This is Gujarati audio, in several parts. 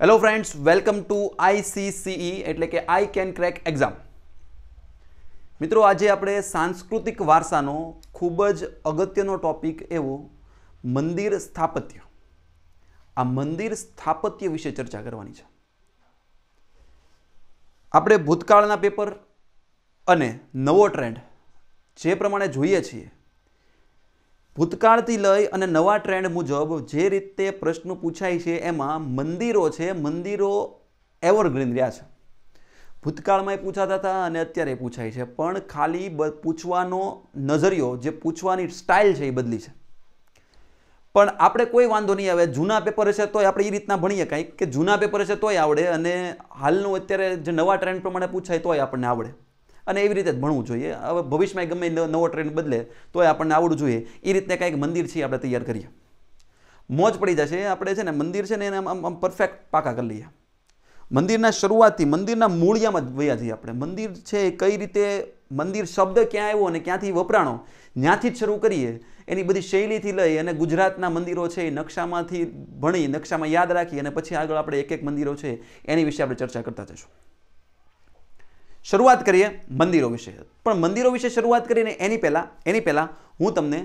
Hello friends welcome to ICCE એટલે કે આઈ કેન ક્રેક એક્ઝામ મિત્રો, આજે આપણે સાંસ્કૃતિક વારસાનો ખૂબ જ અગત્યનો ટોપિક એવો, મંદિર સ્થાપત્ય. આ મંદિર સ્થાપત્ય વિશે ચર્ચા કરવાની છે. આપણે ભૂતકાળના પેપર અને નવો ટ્રેન્ડ જે પ્રમાણે જોઈએ છીએ ભૂતકાળથી લઈ અને નવા ટ્રેન્ડ મુજબ જે રીતે પ્રશ્નો પૂછાય છે એમાં મંદિરો છે, મંદિરો એવરગ્રીન રહ્યા છે. ભૂતકાળમાં પૂછાતા હતા અને અત્યારે પૂછાય છે. પણ ખાલી પૂછવાનો નજરિયો, જે પૂછવાની સ્ટાઇલ છે એ બદલી છે. પણ આપણે કોઈ વાંધો નહીં આવે. જૂના પેપર હશે તોય આપણે એ રીતના ભણીએ કાંઈક કે જૂના પેપર હશે તોય આવડે અને હાલનું અત્યારે જે નવા ટ્રેન્ડ પ્રમાણે પૂછાય તોય આપણને આવડે. અને એવી રીતે જ ભણવું જોઈએ. હવે ભવિષ્યમાં ગમે નવો ટ્રેન્ડ બદલે તો આપણને આવડવું જોઈએ. એ રીતને કંઈક મંદિર છે આપણે તૈયાર કરીએ. મોજ પડી જશે. આપણે છે ને મંદિર છે ને એને આમ આમ પરફેક્ટ પાકા કરી લઈએ. મંદિરના શરૂઆતથી મંદિરના મૂળિયામાં જ વયા જઈએ આપણે. મંદિર છે કઈ રીતે, મંદિર શબ્દ ક્યાં આવ્યો અને ક્યાંથી વપરાણો, ત્યાંથી જ શરૂ કરીએ. એની બધી શૈલીથી લઈ અને ગુજરાતના મંદિરો છે એ નકશામાંથી ભણી, નકશામાં યાદ રાખી અને પછી આગળ આપણે એક એક મંદિરો છે એની વિશે આપણે ચર્ચા કરતા જઈશું. શરૂઆત કરીએ મંદિરો વિશે. પણ મંદિરો વિશે શરૂઆત કરીને એની પહેલાં એની પહેલાં હું તમને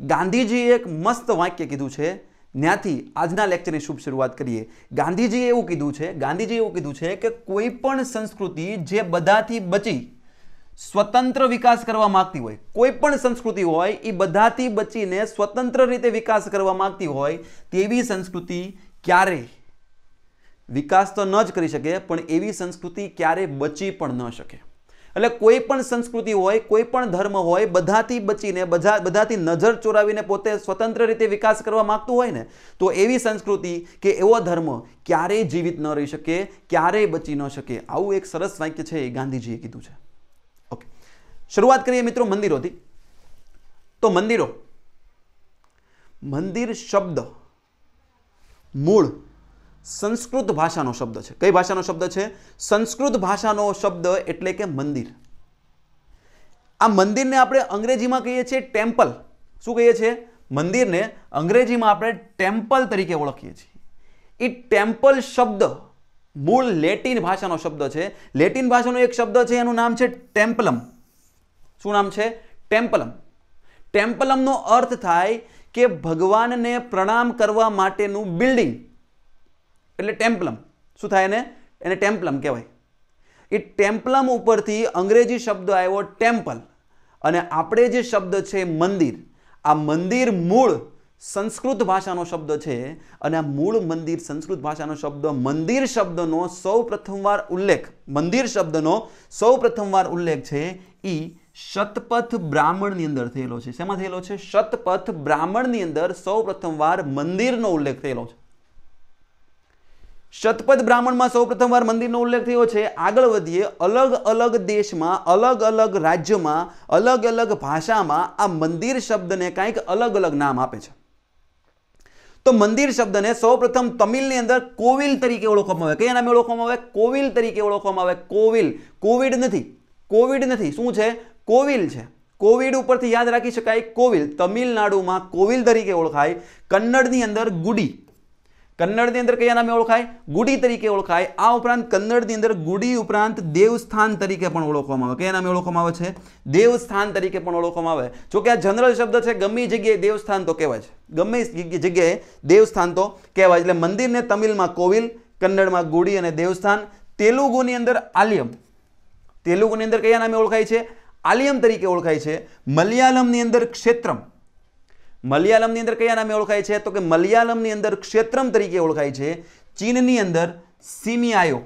ગાંધીજીએ એક મસ્ત વાક્ય કીધું છે. ત્યાંથી આજના લેક્ચરની શુભ શરૂઆત કરીએ. ગાંધીજીએ એવું કીધું છે ગાંધીજીએ એવું કીધું છે કે કોઈ પણ સંસ્કૃતિ જે બધાથી બચી સ્વતંત્ર વિકાસ કરવા માંગતી હોય, કોઈ પણ સંસ્કૃતિ હોય એ બધાથી બચીને સ્વતંત્ર રીતે વિકાસ કરવા માંગતી હોય, તેવી સંસ્કૃતિ ક્યારેય વિકાસ તો ન જ કરી શકે, પણ એવી સંસ્કૃતિ ક્યારે બચી પણ ન શકે. એટલે કોઈ પણ સંસ્કૃતિ હોય, કોઈ પણ ધર્મ હોય, બધાથી બચીને, બધા, બધાથી નજર ચોરાવીને પોતે સ્વતંત્ર રીતે વિકાસ કરવા માંગતું હોય ને, તો એવી સંસ્કૃતિ કે એવો ધર્મ ક્યારેય જીવિત ન રહી શકે, ક્યારેય બચી ન શકે. આવું એક સરસ વાક્ય છે એ ગાંધીજીએ કીધું છે. ઓકે. શરૂઆત કરીએ મિત્રો મંદિરોથી. તો મંદિરો. મંદિર શબ્દ. મૂળ. સંસ્કૃત ભાષાનો શબ્દ છે. કઈ ભાષાનો શબ્દ છે? સંસ્કૃત ભાષાનો શબ્દ એટલે કે મંદિર. આ મંદિરને આપણે અંગ્રેજીમાં કહીએ છીએ ટેમ્પલ. શું કહીએ છીએ? મંદિરને અંગ્રેજીમાં આપણે ટેમ્પલ તરીકે ઓળખીએ છીએ. એ ટેમ્પલ શબ્દ મૂળ લેટિન ભાષાનો શબ્દ છે. લેટિન ભાષાનો એક શબ્દ છે, એનું નામ છે ટેમ્પલમ. શું નામ છે? ટેમ્પલમ. ટેમ્પલમનો અર્થ થાય કે ભગવાનને પ્રણામ કરવા માટેનું બિલ્ડિંગ. એટલે ટેમ્પલમ. શું થાય એને? એને ટેમ્પલમ કહેવાય. એ ટેમ્પલમ ઉપરથી અંગ્રેજી શબ્દ આવ્યો ટેમ્પલ. અને આપણે જે શબ્દ છે મંદિર, આ મંદિર મૂળ સંસ્કૃત ભાષાનો શબ્દ છે અને આ મૂળ મંદિર સંસ્કૃત ભાષાનો શબ્દ, મંદિર શબ્દનો સૌ પ્રથમવાર ઉલ્લેખ, મંદિર શબ્દનો સૌ પ્રથમવાર ઉલ્લેખ છે એ શતપથ બ્રાહ્મણની અંદર થયેલો છે. શેમાં થયેલો છે? શતપથ બ્રાહ્મણની અંદર સૌ પ્રથમવાર મંદિરનો ઉલ્લેખ થયેલો છે. શતપથ બ્રાહ્મણમાં સૌ પ્રથમવાર મંદિરનો ઉલ્લેખ થયો છે. આગળ વધીએ, અલગ અલગ દેશમાં, અલગ અલગ રાજ્યમાં, અલગ અલગ ભાષામાં આ મંદિર શબ્દને કંઈક અલગ અલગ નામ આપે છે. તો મંદિર શબ્દને સૌપ્રથમ તમિલની અંદર કોવિલ તરીકે ઓળખવામાં આવે. કયા નામે ઓળખવામાં આવે? કોવિલ તરીકે ઓળખવામાં આવે. કોવિલ. કોવિડ નથી. કોવિડ નથી. શું છે? કોવિલ છે. કોવિડ ઉપરથી યાદ રાખી શકાય. કોવિલ તમિલનાડુમાં કોવિલ તરીકે ઓળખાય. કન્નડની અંદર ગુડી. કન્નડની અંદર કયા નામે ઓળખાય? ગુડી તરીકે ઓળખાય. આ ઉપરાંત કન્નડની અંદર ગુડી ઉપરાંત દેવસ્થાન તરીકે પણ ઓળખવામાં આવે. કયા નામે ઓળખવામાં આવે છે? દેવસ્થાન તરીકે પણ ઓળખવામાં આવે. જો કે આ જનરલ શબ્દ છે, ગમે જગ્યાએ દેવસ્થાન તો કહેવાય છે. ગમે જગ્યાએ દેવસ્થાન તો કહેવાય એટલે મંદિરને તમિલમાં કોવિલ, કન્નડમાં ગુડી અને દેવસ્થાન. તેલુગુની અંદર આલિયમ. તેલુગુની અંદર કયા નામે ઓળખાય છે? આલિયમ તરીકે ઓળખાય છે. મલયાલમની અંદર ક્ષેત્રમ. મલયાલમની અંદર કયા નામે ઓળખાય છે? તો કે મલયાલમની અંદર ક્ષેત્રમ તરીકે ઓળખાય છે. ચીનની અંદર સિમિયાયો.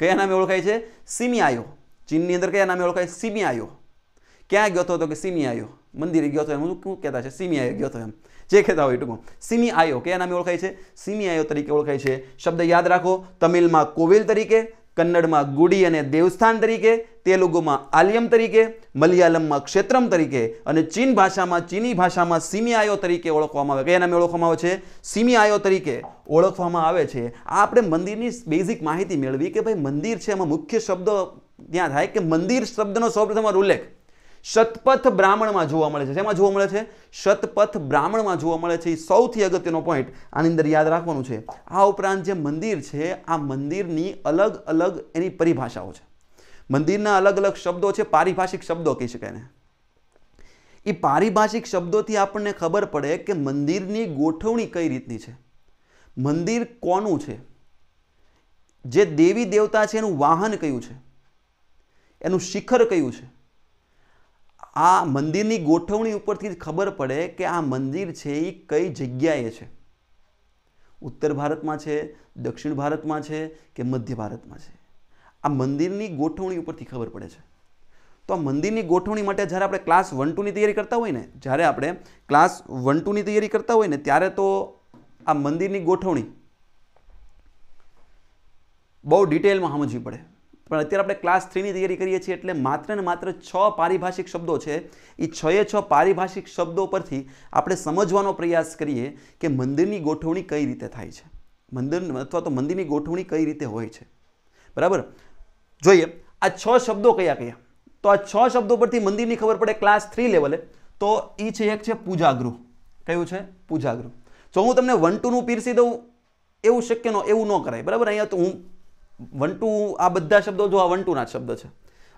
કયા નામે ઓળખાય છે? સિમિયાયો. ચીનની અંદર કયા નામે ઓળખાય? સિમિયાયો. ક્યાં ગયો હતો તો કે સિમિયાયો? મંદિરે ગયો હતો એમ. શું કહેતા છે? સિમિયાયો ગયો હતો એમ. જે કહેતા હોય ટૂંકું સિમી આયો કયા નામે ઓળખાય છે? સિમી આયો તરીકે ઓળખાય છે. શબ્દ યાદ રાખો. તમિલમાં કોવિલ તરીકે કન્નડમાં ગુડી અને દેવસ્થાન તરીકે, તેલુગુમાં આલિયમ તરીકે, મલયાલમમાં ક્ષેત્રમ તરીકે અને ચીન ભાષામાં ચીની ભાષામાં સિમિયાયો તરીકે ઓળખવામાં આવે. કયા નામે ઓળખવામાં આવે છે? સિમિયાયો તરીકે ઓળખવામાં આવે છે. આ આપણે મંદિરની બેઝિક માહિતી મેળવી કે ભાઈ મંદિર છે એમાં મુખ્ય શબ્દ ત્યાં થાય? કે મંદિર શબ્દનો સૌપ્રથમ ઉલ્લેખ. શતપથ બ્રાહ્મણમાં જોવા મળે છે. શેમાં જોવા મળે છે? શતપથ બ્રાહ્મણમાં જોવા મળે છે. એ સૌથી અગત્યનો પોઈન્ટ આની અંદર યાદ રાખવાનું છે. આ ઉપરાંત જે મંદિર છે, આ મંદિરની અલગ અલગ એની પરિભાષાઓ છે. મંદિરના અલગ અલગ શબ્દો છે, પારિભાષિક શબ્દો કહી શકાય ને એ પારિભાષિક શબ્દોથી આપણને ખબર પડે કે મંદિરની ગોઠવણી કઈ રીતની છે. મંદિર કોનું છે? જે દેવી દેવતા છે, એનું વાહન કયું છે? એનું શિખર કયું છે? આ મંદિરની ગોઠવણી ઉપરથી જ ખબર પડે કે આ મંદિર છે એ કઈ જગ્યાએ છે. ઉત્તર ભારતમાં છે, દક્ષિણ ભારતમાં છે કે મધ્ય ભારતમાં છે? આ મંદિરની ગોઠવણી ઉપરથી ખબર પડે છે. તો આ મંદિરની ગોઠવણી માટે જ્યારે આપણે ક્લાસ વન ટુની તૈયારી કરતા હોય ને, જ્યારે આપણે ક્લાસ વન ટુની તૈયારી કરતા હોય ને, ત્યારે તો આ મંદિરની ગોઠવણી બહુ ડિટેલમાં સમજવી પડે. પણ અત્યારે આપણે ક્લાસ થ્રીની તૈયારી કરીએ છીએ એટલે માત્ર ને માત્ર છ પારિભાષિક શબ્દો છે. એ છ એ છ પારિભાષિક શબ્દો પરથી આપણે સમજવાનો પ્રયાસ કરીએ કે મંદિરની ગોઠવણી કઈ રીતે થાય છે. મંદિર અથવા તો મંદિરની ગોઠવણી કઈ રીતે હોય છે. બરાબર? જોઈએ, આ છ શબ્દો કયા કયા? તો આ છ શબ્દો પરથી મંદિરની ખબર પડે ક્લાસ થ્રી લેવલે તો એ છે એક છે પૂજાગૃહ. કયું છે? પૂજાગૃહ. જો હું તમને વન ટુનું પીરસી દઉં, એવું શક્ય ન, એવું ન કરાય. બરાબર? અહીંયા તો હું વન ટુ આ બધા શબ્દો જો આ વન ટુના શબ્દ છે.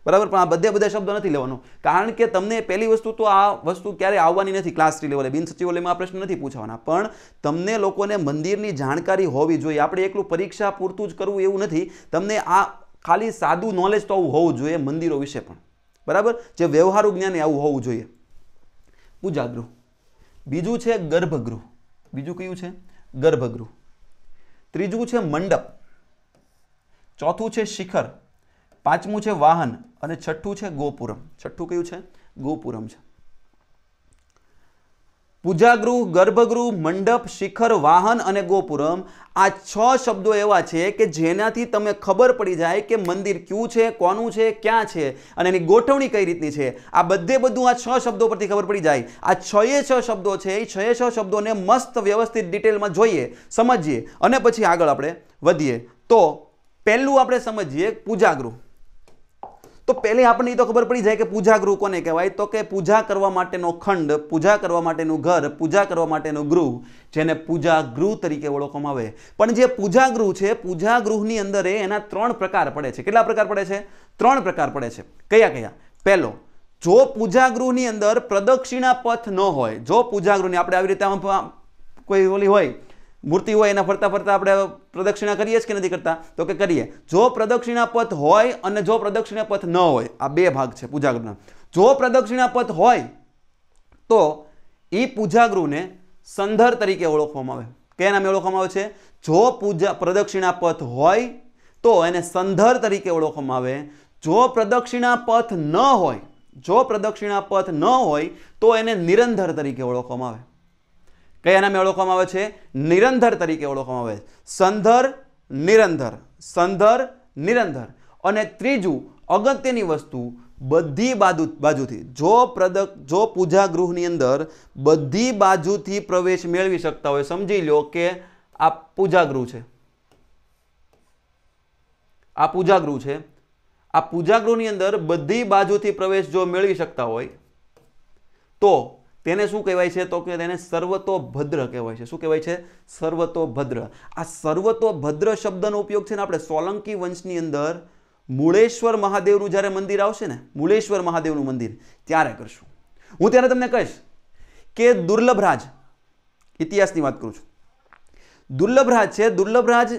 બરાબર? પણ આ બધે બધા શબ્દો નથી લેવાનો. કારણ કે તમને પહેલી વસ્તુ તો આ વસ્તુ ક્યારે આવવાની નથી ક્લાસ થ્રી લેવલે બિન સચિવાલયમાં આ પ્રશ્ન નથી પૂછવાના. પણ તમને લોકોને મંદિરની જાણકારી હોવી જોઈએ. આપણે એકલું પરીક્ષા પૂરતું જ કરવું એવું નથી. તમને આ ખાલી સાદું નોલેજ તો આવું હોવું જોઈએ મંદિરો વિશે પણ. બરાબર? જે વ્યવહારુ જ્ઞાન આવું હોવું જોઈએ. પૂજાગૃહ. બીજું છે ગર્ભગૃહ. બીજું કયું છે? ગર્ભગૃહ. ત્રીજું છે મંડપ. ચોથું છે શિખર, પાંચમું છે વાહન અને છઠ્ઠું છે ગોપુરમ. છઠ્ઠું કયું છે? ગોપુરમ છે. પૂજાગૃહ, ગર્ભગૃહ, મંડપ, શિખર, વાહન અને ગોપુરમ આ છ શબ્દો એવા છે કે જેનાથી તમે ખબર પડી જાય કે મંદિર ક્યું છે, કોનું છે, ક્યાં છે અને એની ગોઠવણી કઈ રીતની છે. આ બધે બધું આ છ શબ્દો પરથી ખબર પડી જાય. આ છએ છ શબ્દો છે, એ છએ છ શબ્દોને મસ્ત વ્યવસ્થિત ડિટેલમાં જોઈએ, સમજીએ અને પછી આગળ આપણે વધીએ. તો પહેલું આપણે સમજીએ પૂજાગૃહ. તો પહેલી આપણને એ તો ખબર પડી જાય કે પૂજાગૃહ કોને કહેવાય? તો કે પૂજા કરવા માટેનો ખંડ, પૂજા કરવા માટેનું ઘર, પૂજા કરવા માટેનું ગૃહ, જેને પૂજાગૃહ તરીકે ઓળખવામાં આવે. પણ જે પૂજાગૃહ છે, પૂજાગૃહની અંદર એના ત્રણ પ્રકાર પડે છે. કેટલા પ્રકાર પડે છે? ત્રણ પ્રકાર પડે છે. કયા કયા? પહેલો, જો પૂજાગૃહની અંદર પ્રદક્ષિણા પથ ન હોય, જો પૂજાગૃહની આપણે આવી રીતે કોઈ ઓલી હોય મૂર્તિ હોય એના ફરતા ફરતા આપણે પ્રદક્ષિણા કરીએ જ કે નથી કરતા? તો કે કરીએ. જો પ્રદક્ષિણા પથ હોય અને જો પ્રદક્ષિણા પથ ન હોય, આ બે ભાગ છે પૂજાગૃહના. જો પ્રદક્ષિણા પથ હોય, તો એ પૂજાગૃહને સંધર તરીકે ઓળખવામાં આવે. કયા નામે ઓળખવામાં આવે છે? જો પૂજા પ્રદક્ષિણા પથ હોય, તો એને સંધર તરીકે ઓળખવામાં આવે. જો પ્રદક્ષિણા પથ ન હોય, જો પ્રદક્ષિણા પથ ન હોય, તો એને નિરંધર તરીકે ઓળખવામાં આવે. કયા નામે ઓળખવામાં આવે છે? નિરંધર તરીકે ઓળખવામાં આવે છે. સંધર, નિરંધર. સંધર, નિરંધર. અને ત્રીજું, અગત્યની વસ્તુ, બધી બાજુ, બાજુથી. જો પ્રદક, જો પૂજા ગૃહની અંદર બધી બાજુથી પ્રવેશ મેળવી શકતા હોય, સમજી લો કે આ પૂજાગૃહ છે. આ પૂજાગૃહ છે. આ પૂજાગૃહની અંદર બધી બાજુથી પ્રવેશ જો મેળવી શકતા હોય, તો તેને શું કહેવાય છે? તો કે તેને સર્વતોભદ્ર કહેવાય છે. શું કહેવાય છે? સર્વતોભદ્ર. આ સર્વતોભદ્ર શબ્દનો ઉપયોગ છે ને આપણે સોલંકી વંશની અંદર મૂળેશ્વર મહાદેવનું જ્યારે મંદિર આવશે ને, મૂળેશ્વર મહાદેવનું મંદિર, ત્યારે કરશું. હું ત્યારે તમને કહીશ કે દુર્લભરાજ, ઇતિહાસની વાત કરું છું. દુર્લભરાજ છે, દુર્લભરાજ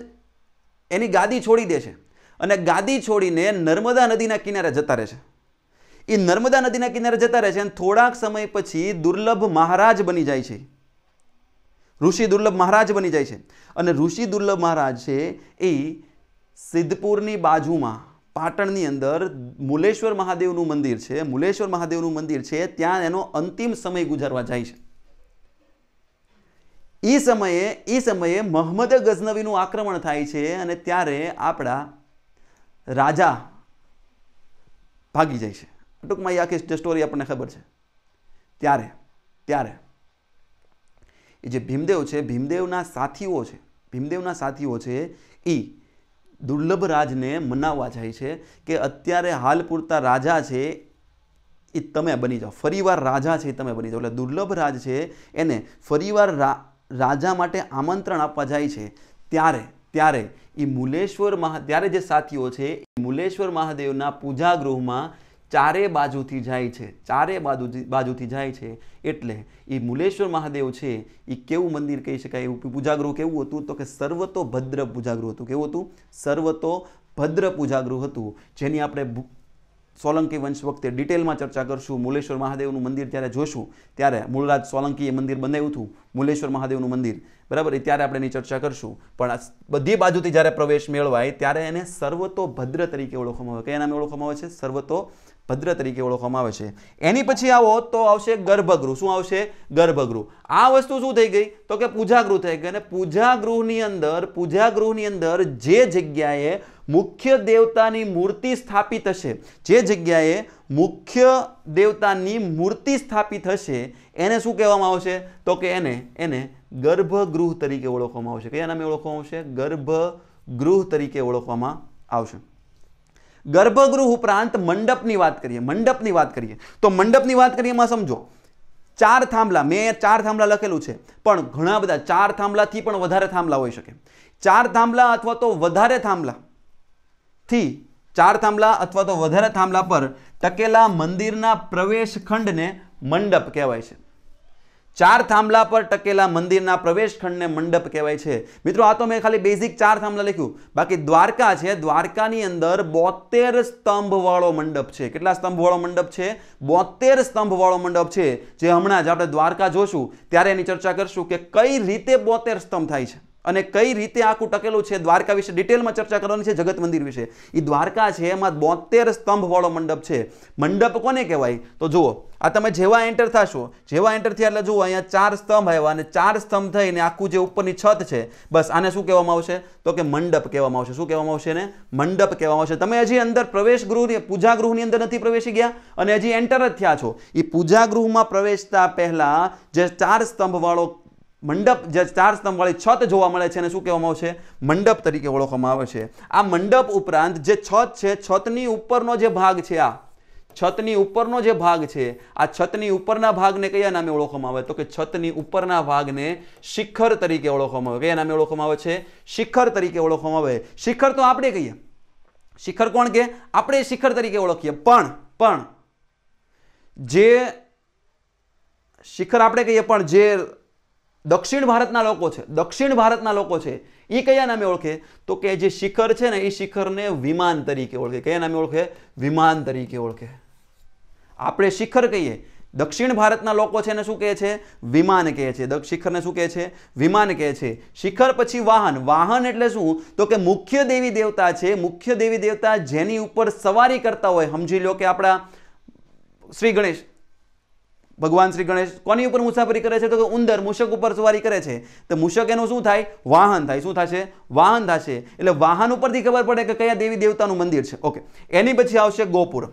એની ગાદી છોડી દે છે અને ગાદી છોડીને નર્મદા નદીના કિનારે જતા રહે છે. એ નર્મદા નદીના કિનારે જતા રહે છે અને થોડાક સમય પછી દુર્લભ મહારાજ બની જાય છે. ઋષિ દુર્લભ મહારાજ બની જાય છે. અને ઋષિ દુર્લભ મહારાજ છે એ સિદ્ધપુરની બાજુમાં, પાટણની અંદર મુલેશ્વર મહાદેવનું મંદિર છે. મુલેશ્વર મહાદેવનું મંદિર છે. ત્યાં એનો અંતિમ સમય ગુજારવા જાય છે. એ સમયે એ સમયે મહમદ ગઝનવીનું આક્રમણ થાય છે અને ત્યારે આપણા રાજા ભાગી જાય છે. ટૂંકમાં એ આખી સ્ટોરી આપણને ખબર છે. ત્યારે ત્યારે, એ જે ભીમદેવ છે, ભીમદેવના સાથીઓ છે, ભીમદેવના સાથીઓ છે, એ દુર્લભ રાજને મનાવવા જાય છે કે અત્યારે હાલ પૂરતા રાજા છે એ તમે બની જાઓ. ફરીવાર રાજા છે એ તમે બની જાઓ. એટલે દુર્લભ રાજ છે એને ફરીવાર રાજા માટે આમંત્રણ આપવા જાય છે. ત્યારે ત્યારે એ મુલેશ્વર મહા, ત્યારે જે સાથીઓ છે એ મુલેશ્વર મહાદેવના પૂજાગૃહમાં ચારે બાજુથી જાય છે, ચારે બાજુ બાજુથી જાય છે એટલે એ મુલેશ્વર મહાદેવ છે એ કેવું મંદિર કહી શકાય? એવું પૂજાગૃહ કેવું હતું? તો કે સર્વતો ભદ્ર પૂજાગૃહ હતું. કેવું હતું? સર્વતો ભદ્ર પૂજાગૃહ હતું. જેની આપણે સોલંકી વંશ વખતે ડિટેલમાં ચર્ચા કરશું. મુલેશ્વર મહાદેવનું મંદિર ત્યારે જોશું, ત્યારે મૂળરાજ સોલંકીએ મંદિર બનાવ્યું હતું. મુલેશ્વર મહાદેવનું મંદિર. બરાબર? એ ત્યારે આપણે એની ચર્ચા કરશું. પણ બધી બાજુથી જ્યારે પ્રવેશ મેળવાય, ત્યારે એને સર્વતો ભદ્ર તરીકે ઓળખવામાં આવે. કયા નામે ઓળખવામાં આવે છે? સર્વતો ભદ્ર તરીકે ઓળખવામાં આવે છે. એની પછી આવો તો આવશે ગર્ભગૃહ. શું આવશે? ગર્ભગૃહ. આ વસ્તુ શું થઈ ગઈ? તો કે પૂજાગૃહ થઈ ગઈ. અને પૂજાગૃહની અંદર પૂજાગૃહની અંદર જે જગ્યાએ મુખ્ય દેવતાની મૂર્તિ સ્થાપિત હશે, જે જગ્યાએ મુખ્ય દેવતાની મૂર્તિ સ્થાપિત હશે, એને શું કહેવામાં આવશે? તો કે એને એને ગર્ભગૃહ તરીકે ઓળખવામાં આવશે. કયા નામે ઓળખવામાં આવશે? ગર્ભગૃહ તરીકે ઓળખવામાં આવશે. ગર્ભગૃહ ઉપરાંત મંડપની વાત કરીએ, મંડપની વાત કરીએ. તો મંડપની વાત કરીએ એમાં સમજો, ચાર થાંભલા, મેં ચાર થાંભલા લખેલું છે, પણ ઘણા બધા ચાર થાંભલાથી પણ વધારે થાંભલા હોઈ શકે. ચાર થાંભલા અથવા તો વધારે થાંભલા થી ચાર થાંભલા અથવા તો વધારે થાંભલા પર ટકેલા મંદિરના પ્રવેશ ખંડને મંડપ કહેવાય છે. ચાર થાંભલા પર ટકેલા મંદિરના પ્રવેશ ખંડને મંડપ કહેવાય છે. મિત્રો, આ તો મેં ખાલી બેઝિક ચાર થાંભલા લખ્યું. બાકી દ્વારકા છે, દ્વારકાની અંદર બોતેર સ્તંભવાળો મંડપ છે. કેટલા સ્તંભવાળો મંડપ છે? બોતેર સ્તંભવાળો મંડપ છે. જે હમણાં જ આપણે દ્વારકા જોશું. ત્યારે એની ચર્ચા કરશું કે કઈ રીતે બોતેર સ્તંભ થાય છે. અને કઈ રીતે આખું ટકેલું છે? દ્વારકા વિશે ડિટેલમાં ચર્ચા કરવાની છે જગત મંદિર વિશે. એ દ્વારકા છે, એમાં બોતેર સ્તંભવાળો મંડપ છે. મંડપ કોને કહેવાય? તો જુઓ, આ તમે જેવા એન્ટર થશો, જેવા એન્ટર થયા એટલે જુઓ, અહીંયા ચાર સ્તંભ આવ્યા અને ચાર સ્તંભ થઈને આખું જે ઉપરની છત છે, બસ આને શું કહેવામાં આવશે? તો કે મંડપ કહેવામાં આવશે. શું કહેવામાં આવશે ને મંડપ કહેવામાં આવશે. તમે હજી અંદર પ્રવેશ ગૃહની પૂજાગૃહની અંદર નથી પ્રવેશી ગયા અને હજી એન્ટર જ થયા છો. એ પૂજા ગૃહમાં પ્રવેશતા પહેલાં જે ચાર સ્તંભવાળો મંડપ જે ચાર સ્તંભવાળી છત જોવા મળે છે એને શું કહેવામાં આવે છે? મંડપ તરીકે ઓળખવામાં આવે છે. આ મંડપ ઉપરાંત જે છત છે છતની ઉપરનો જે ભાગ છે આ છતની ઉપરનો જે ભાગ છે આ છતની ઉપરના ભાગને કયા નામે ઓળખવામાં આવે? તો કે છતની ઉપરના ભાગને શિખર તરીકે ઓળખવામાં આવે. કયા નામે ઓળખવામાં આવે છે? શિખર તરીકે ઓળખવામાં આવે. શિખર તો આપણે કહીએ. શિખર કોણ કે? આપણે શિખર તરીકે ઓળખીએ. પણ પણ જે શિખર આપણે કહીએ પણ જે દક્ષિણ ભારતના લોકો છે, દક્ષિણ ભારતના લોકો છે એ કયા નામે ઓળખે? તો કે જે શિખર છે ને એ શિખરને વિમાન તરીકે ઓળખે. કયા નામે ઓળખે? વિમાન તરીકે ઓળખે. આપણે શિખર કહીએ. દક્ષિણ ભારતના લોકો છે એને શું કહે છે? વિમાન કહે છે. શિખરને શું કહે છે? વિમાન કહે છે. શિખર પછી વાહન. વાહન એટલે શું? તો કે મુખ્ય દેવી દેવતા છે. મુખ્ય દેવી દેવતા જેની ઉપર સવારી કરતા હોય. સમજી લો કે આપણા શ્રી ગણેશ ભગવાન શ્રી ગણેશ કોની ઉપર મુસાફરી કરે છે? તો કે ઉંદર, મૂષક ઉપર સવારી કરે છે. તો મૂષક એનું શું થાય? વાહન થાય. શું થશે? વાહન થશે. એટલે વાહન ઉપરથી ખબર પડે કે કયા દેવી દેવતાનું મંદિર છે. ઓકે. એની પછી આવશે ગોપુરમ.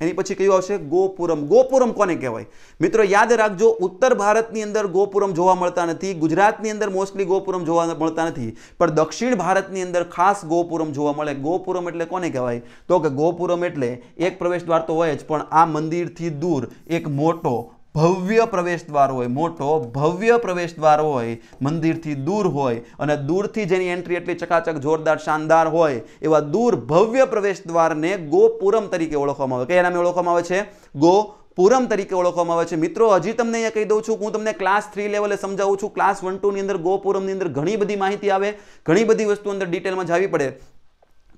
એની પછી કયું આવશે? ગોપુરમ. ગોપુરમ કોને કહેવાય? મિત્રો, યાદ રાખજો, ઉત્તર ભારતની અંદર ગોપુરમ જોવા મળતા નથી. ગુજરાતની અંદર મોસ્ટલી ગોપુરમ જોવા મળતા નથી. પણ દક્ષિણ ભારતની અંદર ખાસ ગોપુરમ જોવા મળે. ગોપુરમ એટલે કોને કહેવાય? તો કે ગોપુરમ એટલે એક પ્રવેશ દ્વાર તો હોય જ, પણ આ મંદિરથી દૂર એક મોટો ભવ્ય પ્રવેશ દ્વાર હોય, મોટો ભવ્ય પ્રવેશ દ્વાર હોય, મંદિરથી દૂર હોય અને દૂરથી જેની એન્ટ્રી એટલી ચકાચક, જોરદાર, શાનદાર હોય, એવા દૂર ભવ્ય પ્રવેશ દ્વારને ગોપુરમ તરીકે ઓળખવામાં આવે. કયા નામે ઓળખવામાં આવે છે? ગો પુરમ તરીકે ઓળખવામાં આવે છે. મિત્રો, હજી તમને અહીંયા કહી દઉં છું, હું તમને ક્લાસ થ્રી લેવલે સમજાવું છું. ક્લાસ વન ટુની અંદર ગોપુરમની અંદર ઘણી બધી માહિતી આવે. ઘણી બધી વસ્તુ અંદર ડિટેલમાં જાવી પડે.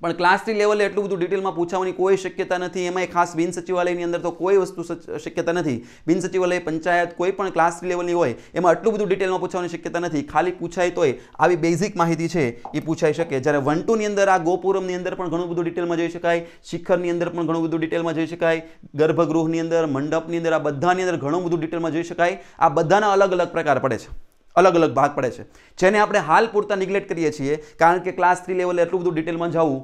પણ ક્લાસ થ્રી લેવલે એટલું બધું ડિટેલમાં પૂછવાની કોઈ શક્યતા નથી. એમાં ખાસ બિન સચિવાલયની અંદર તો કોઈ વસ્તુ શક્યતા નથી. બિન સચિવાલય, પંચાયત, કોઈ પણ ક્લાસ થ્રી લેવલની હોય, એમાં આટલું બધું ડિટેલમાં પૂછવાની શક્યતા નથી. ખાલી પૂછાય તોય આવી બેઝિક માહિતી છે એ પૂછાઈ શકે. જ્યારે વન ટુની અંદર આ ગોપુરમની અંદર પણ ઘણું બધું ડિટેલમાં જઈ શકાય. શિખરની અંદર પણ ઘણું બધું ડિટેલમાં જઈ શકાય. ગર્ભગૃહની અંદર, મંડપની અંદર, આ બધાની અંદર ઘણું બધું ડિટેલમાં જઈ શકાય. આ બધાના અલગ અલગ પ્રકાર પડે છે. અલગ અલગ ભાગ પડે છે. જેને આપણે હાલ પૂરતા નિગ્લેક્ટ કરીએ છીએ, કારણ કે ક્લાસ થ્રી લેવલે એટલું બધું ડિટેલમાં જવું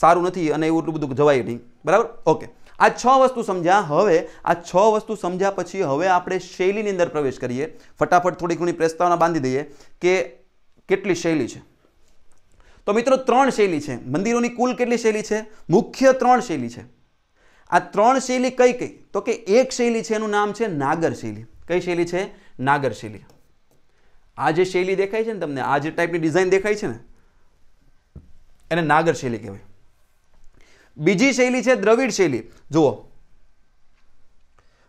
સારું નથી અને એવું એટલું બધું જવાય નહીં. બરાબર? ઓકે આ છ વસ્તુ સમજ્યા. હવે આ છ વસ્તુ સમજ્યા પછી હવે આપણે શૈલીની અંદર પ્રવેશ કરીએ. ફટાફટ થોડી ઘણી પ્રસ્તાવના બાંધી દઈએ કે કેટલી શૈલી છે. તો મિત્રો, ત્રણ શૈલી છે. મંદિરોની કુલ કેટલી શૈલી છે? મુખ્ય ત્રણ શૈલી છે. આ ત્રણ શૈલી કઈ કઈ તો કે એક શૈલી છે એનું નામ છે નાગર શૈલી. કઈ શૈલી છે? નાગર શૈલી. આ જે શૈલી દેખાય છે ને તમને, આ જે ટાઈપની ડિઝાઇન દેખાય છે ને, એને નાગર શૈલી કહેવાય. બીજી શૈલી છે દ્રવિડ શૈલી. જુઓ.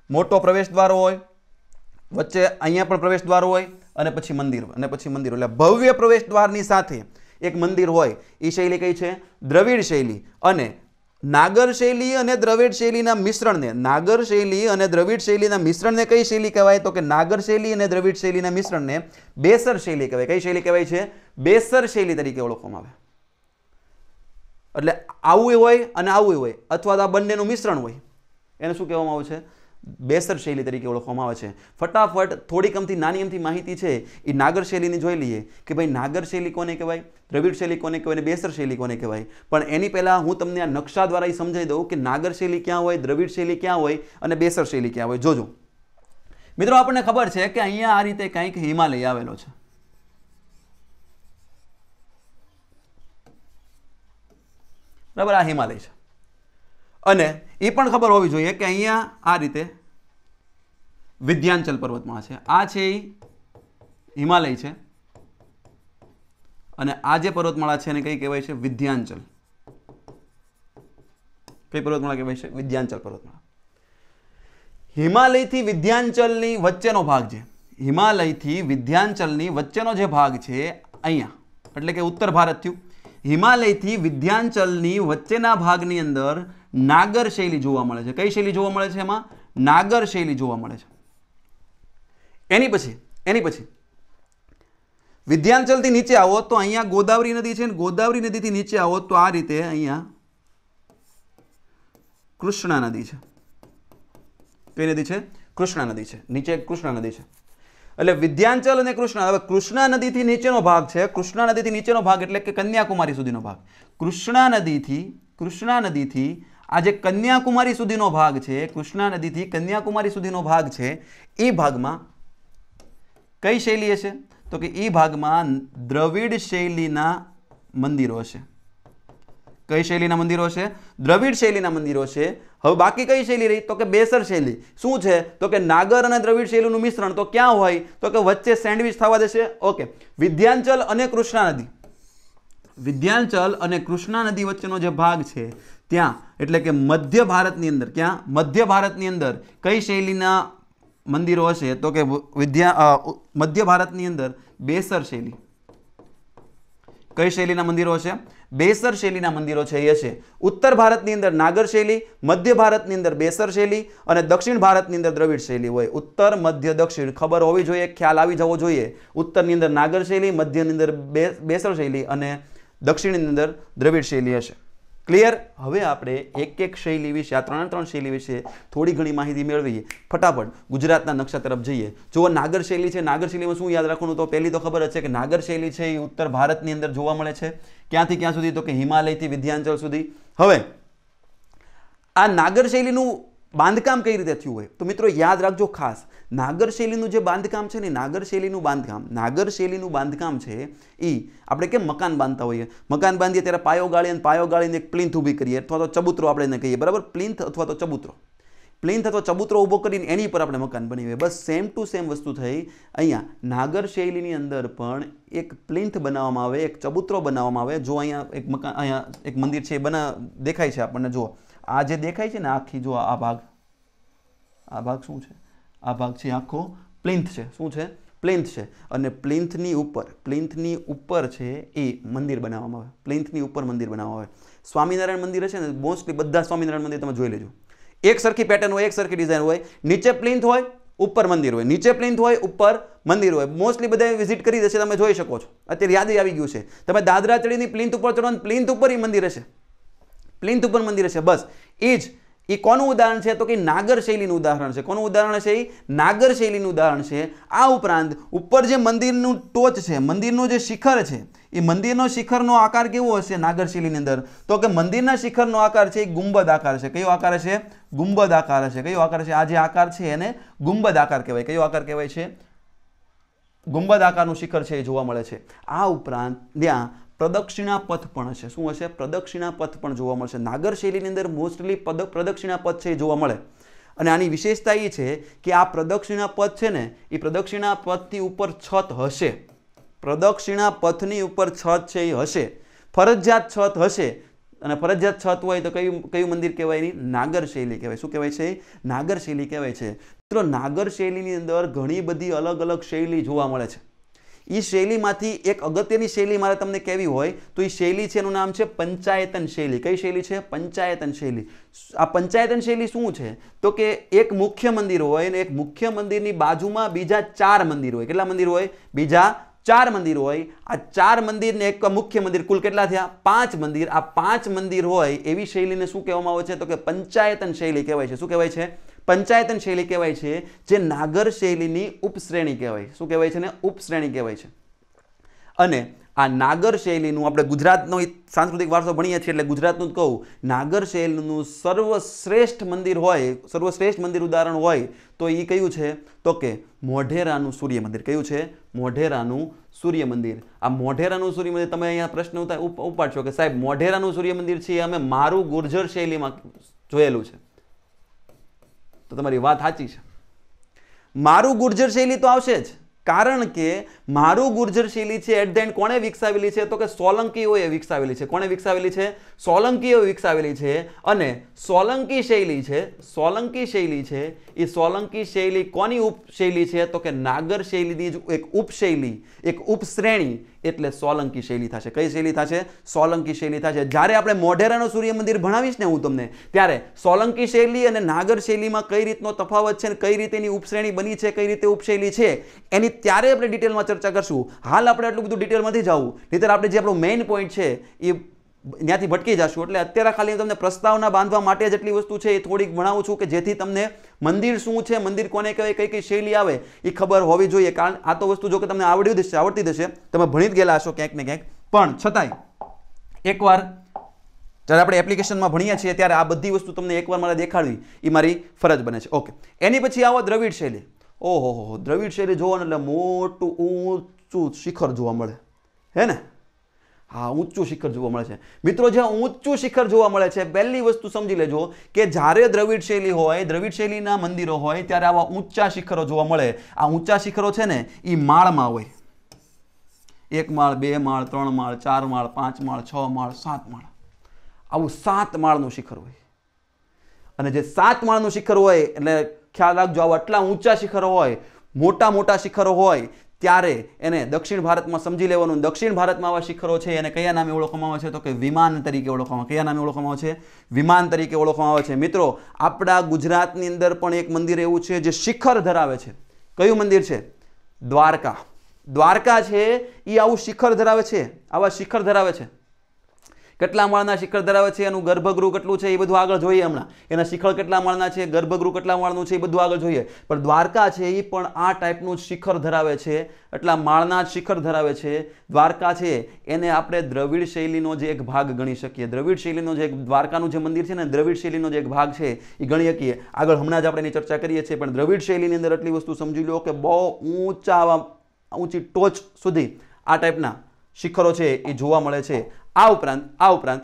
મોટો પ્રવેશ દ્વાર હોય, વચ્ચે અહીંયા પણ પ્રવેશ દ્વાર હોય, અને પછી મંદિર, અને પછી મંદિર. એટલે ભવ્ય પ્રવેશ દ્વારની સાથે એક મંદિર હોય. એ શૈલી કઈ છે? દ્રવિડ શૈલી. અને નાગર શૈલી અને દ્રવિડ શૈલીના મિશ્રણને, નાગર શૈલી અને દ્રવિડ શૈલીના મિશ્રણને કઈ શૈલી કહેવાય? તો કે નાગર શૈલી અને દ્રવિડ શૈલીના મિશ્રણને બેસર શૈલી કહેવાય. કઈ શૈલી કહેવાય છે? બેસર શૈલી તરીકે ઓળખવામાં આવે. એટલે આવું હોય અને આવું હોય, અથવા તો આ બંનેનું મિશ્રણ હોય. એને શું કહેવામાં આવે છે? બેસર શૈલી તરીકે ઓળખવામાં આવે છે. ફટાફટ થોડીક અમથી નાની અમથી માહિતી છે. એ નાગર શૈલીની જોઈ લઈએ કે ભાઈ નાગર શૈલી કોને કહેવાય? દ્રવિડ શૈલી કોને કહેવાય અને બેસર શૈલી કોને કહેવાય? પણ એની પહેલાં હું તમને આ નકશા દ્વારા એ સમજાવી દઉં કે નાગર શૈલી ક્યાં હોય, દ્રવિડ શૈલી ક્યાં હોય અને બેસર શૈલી ક્યાં હોય. જોજો. મિત્રો, આપણને ખબર છે કે અહીંયા આ રીતે કંઈક હિમાલય આવેલો છે. બરાબર, આ હિમાલય છે. અને એ પણ ખબર હોવી જોઈએ કે અહીંયા આ રીતે વિદ્યાંચલ પર્વતમાળા છે. આ છે એ હિમાલય છે. અને આ જે પર્વતમાળા છે એને કઈ કહેવાય છે? વિદ્યાંચલ. કઈ પર્વતમાળા કહેવાય છે? વિદ્યાંચલ પર્વતમાળા. હિમાલયથી વિદ્યાંચલની વચ્ચેનો ભાગ છે. હિમાલયથી વિદ્યાંચલની વચ્ચેનો જે ભાગ છે, અહીંયા. એટલે કે ઉત્તર ભારત થયું. હિમાલયથી વિદ્યાંચલની વચ્ચેના ભાગની અંદર નાગર શૈલી જોવા મળે છે. કઈ શૈલી જોવા મળે છે એમાં? નાગર શૈલી જોવા મળે છે. એની પછી એની પછી. વિદ્યાંચલથી નીચે આવો તો અહીંયા ગોદાવરી નદી છે ને ગોદાવરી નદીથી નીચે આવો તો આ રીતે અહીંયા કૃષ્ણા નદી છે. કઈ નદી છે? કૃષ્ણા નદી છે. નીચે કૃષ્ણા નદી છે. એટલે વિદ્યાંચલ અને કૃષ્ણા. હવે કૃષ્ણા નદીથી નીચેનો ભાગ છે. કૃષ્ણા નદીથી નીચેનો ભાગ એટલે કે કન્યાકુમારી સુધીનો ભાગ. કૃષ્ણા નદીથી કૃષ્ણા નદીથી આ જે કન્યાકુમારી સુધીનો ભાગ છે, કૃષ્ણા નદીથી કન્યાકુમારી સુધીનો ભાગ છે, એ ભાગમાં કઈ શૈલી હશે? તો કે એ ભાગમાં દ્રવિડ શૈલીના મંદિરો છે કઈ શૈલીના મંદિરો છે? દ્રવિડ શૈલીના મંદિરો છે. હવે બાકી કઈ શૈલી રહી? તો કે બેસર શૈલી. શું છે? તો કે નાગર અને દ્રવિડ શૈલીનું મિશ્રણ તો ક્યાં હોય? તો કે વચ્ચે સેન્ડવિચ થવા દેશે. ઓકે. વિદ્યાંચલ અને કૃષ્ણા નદી. વિદ્યાંચલ અને કૃષ્ણા નદી વચ્ચેનો જે ભાગ છે, ત્યાં, એટલે કે મધ્ય ભારતની અંદર, ક્યાં? મધ્ય ભારતની અંદર કઈ શૈલીના મંદિરો હશે? તો કે વિદ્યા મધ્ય ભારતની અંદર બેસર શૈલી. કઈ શૈલીના મંદિરો છે બેસર શૈલીના મંદિરો છે એ છે. ઉત્તર ભારતની અંદર નાગર શૈલી, મધ્ય ભારતની અંદર બેસર શૈલી અને દક્ષિણ ભારતની અંદર દ્રવિડ શૈલી હોય. ઉત્તર, મધ્ય, દક્ષિણ ખબર હોવી જોઈએ, ખ્યાલ આવી જવો જોઈએ. ઉત્તરની અંદર નાગર શૈલી, મધ્યની અંદર બેસર શૈલી અને દક્ષિણની અંદર દ્રવિડ શૈલી હશે. ક્લિયર હવે આપણે એક એક શૈલી વિશે, આ ત્રણ ત્રણ શૈલી વિશે થોડી ઘણી માહિતી મેળવીએ. ફટાફટ, ગુજરાતના નકશા તરફ જઈએ. જો નાગર શૈલી છે. નાગર શૈલીમાં શું યાદ રાખવાનું? તો પહેલી તો ખબર જ છે કે નાગર શૈલી છે એ ઉત્તર ભારતની અંદર જોવા મળે છે. ક્યાંથી ક્યાં સુધી? તો કે હિમાલયથી વિધ્યાંચલ સુધી. હવે, આ નાગર શૈલીનું બાંધકામ કઈ રીતે થયું હોય? તો મિત્રો, યાદ રાખજો ખાસ. નાગર શૈલીનું જે બાંધકામ છે ને નાગર શૈલીનું બાંધકામ નાગર શૈલીનું બાંધકામ છે એ આપણે કેમ મકાન બાંધતા હોઈએ? મકાન બાંધીએ ત્યારે પાયો ગાળીએ પાયો ગાળીને એક પ્લિન્થ ઊભી કરીએ, અથવા તો ચબૂતરો આપણે એને કહીએ, બરાબર? પ્લિન્થ અથવા તો ચબૂતરો. પ્લિન્થ અથવા ચબૂતરો ઊભો કરીને એની પર આપણે મકાન બનાવીએ બસ સેમ ટુ સેમ વસ્તુ થઈ. અહીંયા નાગર શૈલીની અંદર પણ એક પ્લિન્થ બનાવવામાં આવે, એક ચબૂતરો બનાવવામાં આવે. જો અહીંયા એક મકાન, અહીંયા એક મંદિર છે એ બના, દેખાય છે આપણને. જુઓ. આ જે દેખાય છે ને આખી જો આ ભાગ. આ ભાગ શું છે? આ ભાગ છે, આખો પ્લિન્થ છે. શું છે? પ્લિન્થ છે. અને પ્લિન્થની ઉપર પ્લિન્થની ઉપર છે એ મંદિર બનાવવામાં આવે. પ્લિન્થની ઉપર મંદિર બનાવવામાં આવે. સ્વામિનારાયણ મંદિર છે ને મોસ્ટલી બધા સ્વામિનારાયણ મંદિર તમે જોઈ લેજો. એક સરખી પેટર્ન હોય, એક સરખી ડિઝાઇન હોય. નીચે પ્લિન્થ હોય, ઉપર મંદિર હોય. નીચે પ્લિન્થ હોય, ઉપર મંદિર હોય. મોસ્ટલી બધા વિઝિટ કરી દેશે, તમે જોઈ શકો છો. અત્યારે યાદ આવી ગયું છે. તમે દાદરા ચડીની પ્લિન્થ ઉપર ચડો પ્લિન્થ ઉપર એ મંદિર હશે. પ્લિન્થ ઉપર મંદિર છે બસ. એ જ એ કોનું ઉદાહરણ છે? તો કે નાગર શૈલીનું ઉદાહરણ છે. કોનું ઉદાહરણ છે એ નાગર શૈલીનું ઉદાહરણ છે. આ ઉપરાંત ઉપર જે મંદિરનું ટોચ છે, મંદિરનું જે શિખર છે એ મંદિરનો શિખરનો આકાર કેવો હશે નાગર શૈલીની અંદર? તો કે મંદિરના શિખરનો આકાર છે એ ગુંબદ આકાર છે. કયો આકાર છે ગુંબદ આકાર છે કયો આકાર છે આ જે આકાર છે એને ગુંબદ આકાર કહેવાય. કયો આકાર કહેવાય છે? ગુંબદ આકારનું શિખર છે એ જોવા મળે છે. આ ઉપરાંત ત્યાં પ્રદક્ષિણા પથ પણ હશે. શું હશે? પ્રદક્ષિણા પથ પણ જોવા મળશે. નાગર શૈલીની અંદર મોસ્ટલી પદ પ્રદક્ષિણા પથ છે એ જોવા મળે. અને આની વિશેષતા એ છે કે આ પ્રદક્ષિણા પથ છે ને, એ પ્રદક્ષિણા પથની ઉપર છત હશે. પ્રદક્ષિણા પથની ઉપર છત છે એ હશે. ફરજિયાત છત હશે. અને ફરજિયાત છત હોય તો કયું કયું મંદિર કહેવાય એની? નાગર શૈલી કહેવાય. શું કહેવાય છે? નાગર શૈલી કહેવાય છે. મિત્રો, નાગર શૈલીની અંદર ઘણી બધી અલગ અલગ શૈલી જોવા મળે છે. એ શૈલીમાંથી એક અગત્યની શૈલી મારે તમને કહેવી હોય, તો એ શૈલી છે એનું નામ છે પંચાયતન શૈલી. કઈ શૈલી છે? પંચાયતન શૈલી. આ પંચાયતન શૈલી શું છે? તો કે એક મુખ્ય મંદિર હોય અને એક મુખ્ય મંદિરની બાજુમાં બીજા ચાર મંદિર હોય. કેટલા મંદિર હોય? બીજા ચાર મંદિર હોય. આ ચાર મંદિરને એક મુખ્ય મંદિર કુલ કેટલા થયા? પાંચ મંદિર. આ પાંચ મંદિર હોય એવી શૈલીને શું કહેવામાં આવે છે? તો કે પંચાયતન શૈલી કહેવાય છે. શું કહેવાય છે? પંચાયતન શૈલી કહેવાય છે, જે નાગર શૈલીની ઉપશ્રેણી કહેવાય. શું કહેવાય છે ને? ઉપશ્રેણી કહેવાય છે. અને આ નાગર શૈલીનું આપણે ગુજરાતનો સાંસ્કૃતિક વારસો ભણીએ છીએ એટલે ગુજરાતનું જ કહું. નાગર શૈલીનું સર્વશ્રેષ્ઠ મંદિર હોય, સર્વશ્રેષ્ઠ મંદિર ઉદાહરણ હોય, તો એ કયું છે? તો કે મોઢેરાનું સૂર્ય મંદિર. કયું છે? મોઢેરાનું સૂર્ય મંદિર. આ મોઢેરાનું સૂર્ય મંદિર તમે અહીંયા પ્રશ્ન ઉપાડશો કે સાહેબ, મોઢેરાનું સૂર્ય મંદિર છે અમે મારું ગુર્જર શૈલીમાં જોયેલું છે. તો તમારી વાત સાચી છે. મારું ગુર્જર શૈલી તો આવશે જ. કારણ કે મારું ગુર્જર શૈલી છે એટ ધ એન્ડ કોણે વિકસાવેલી છે? તો કે સોલંકીઓએ વિકસાવેલી છે. કોણે વિકસાવેલી છે? સોલંકીઓએ વિકસાવેલી છે અને સોલંકી શૈલી છે, સોલંકી શૈલી છે, એ સોલંકી શૈલી કોની ઉપશૈલી છે? તો કે નાગર શૈલીની જ એક ઉપશૈલી, એક ઉપશ્રેણી એટલે સોલંકી શૈલી થશે. કઈ શૈલી થશે? સોલંકી શૈલી થશે. જ્યારે આપણે મોઢેરાનું સૂર્ય મંદિર ભણાવીશ ને હું તમને, ત્યારે સોલંકી શૈલી અને નાગર શૈલીમાં કઈ રીતનો તફાવત છે અને કઈ રીતે એની ઉપશ્રેણી બની છે, કઈ રીતે ઉપશૈલી છે, એની ત્યારે આપણે ડિટેલમાં ચર્ચા કરશું. હાલ આપણે આટલું બધું ડિટેલમાં નથી જવું નહીતર આપણે જે આપણો મેઇન પોઈન્ટ છે, એ ત્યાંથી ભટકી જશું. એટલે અત્યારે ખાલી તમને પ્રસ્તાવના બાંધવા માટે જેટલી વસ્તુ છે એ થોડીક ભણાવું છું કે જેથી તમને મંદિર શું છે, મંદિર કોને કહેવાય, કઈ કઈ શૈલી આવે, એ ખબર હોવી જોઈએ. કારણ આ તો વસ્તુ જો કે તમને આવડ્યું દેશે આવડતી દેશે તમે ભણી જ ગયેલા હશો ક્યાંક ને ક્યાંક. પણ છતાંય, એકવાર જ્યારે આપણે એપ્લિકેશનમાં ભણીએ છીએ, ત્યારે આ બધી વસ્તુ તમને એકવાર મારે દેખાડવી, એ મારી ફરજ બને છે. ઓકે એની પછી આવો દ્રવિડ શૈલી. ઓહો દ્રવિડ શૈલી જોવાનું એટલે મોટું ઊંચું શિખર જોવા મળે. હે ને? હા, ઊંચું શિખર જોવા મળે છે. મિત્રો, જ્યાં ઊંચું શિખર જોવા મળે છે, પહેલી વસ્તુ સમજી લેજો કે જ્યારે દ્રવિડ શૈલી હોય, દ્રવિડ શૈલીના મંદિરો હોય, ત્યારે આવા ઊંચા શિખરો જોવા મળે. આ ઊંચા શિખરો છે ને એ માળમાં હોય. એક માળ, બે માળ, ત્રણ માળ, ચાર માળ, પાંચ માળ, છ માળ, સાત માળ. આવું સાત માળનું શિખર હોય. અને જે સાત માળનું શિખર હોય, એટલે ખ્યાલ રાખજો. આવા આટલા ઊંચા શિખરો હોય, મોટા મોટા શિખરો હોય, ત્યારે એને દક્ષિણ ભારતમાં સમજી લેવાનું. દક્ષિણ ભારતમાં આવા શિખરો છે, એને કયા નામે ઓળખવામાં આવે છે? તો કે વિમાન તરીકે ઓળખવામાં. કયા નામે ઓળખવામાં આવે છે? વિમાન તરીકે ઓળખવામાં આવે છે. મિત્રો, આપણા ગુજરાતની અંદર પણ એક મંદિર એવું છે જે શિખર ધરાવે છે. કયું મંદિર છે? દ્વારકા. દ્વારકા છે એ આવું શિખર ધરાવે છે? આવા શિખર ધરાવે છે? કેટલા માળના શિખર ધરાવે છે? એનું ગર્ભગૃહ કેટલું છે? એ બધું આગળ જોઈએ હમણાં. એના શિખર કેટલા માળના છે? ગર્ભગૃહ કેટલા માળનું છે? એ બધું આગળ જોઈએ. પણ દ્વારકા છે એ પણ આ ટાઈપનું શિખર ધરાવે છે. એટલા માળના જ શિખર ધરાવે છે. દ્વારકા છે, એને આપણે દ્રવિડ શૈલીનો જે એક ભાગ ગણી શકીએ. દ્રવિડ શૈલીનો જે એક દ્વારકાનું જે મંદિર છે ને, દ્રવિડ શૈલીનો જે એક ભાગ છે, એ ગણી શકીએ. આગળ હમણાં જ આપણે એની ચર્ચા કરીએ છીએ, પણ દ્રવિડ શૈલીની અંદર એટલી વસ્તુ સમજી લો કે બહુ ઊંચા ઊંચી ટોચ સુધી આ ટાઈપના શિખરો છે એ જોવા મળે છે. આ ઉપરાંત આ ઉપરાંત,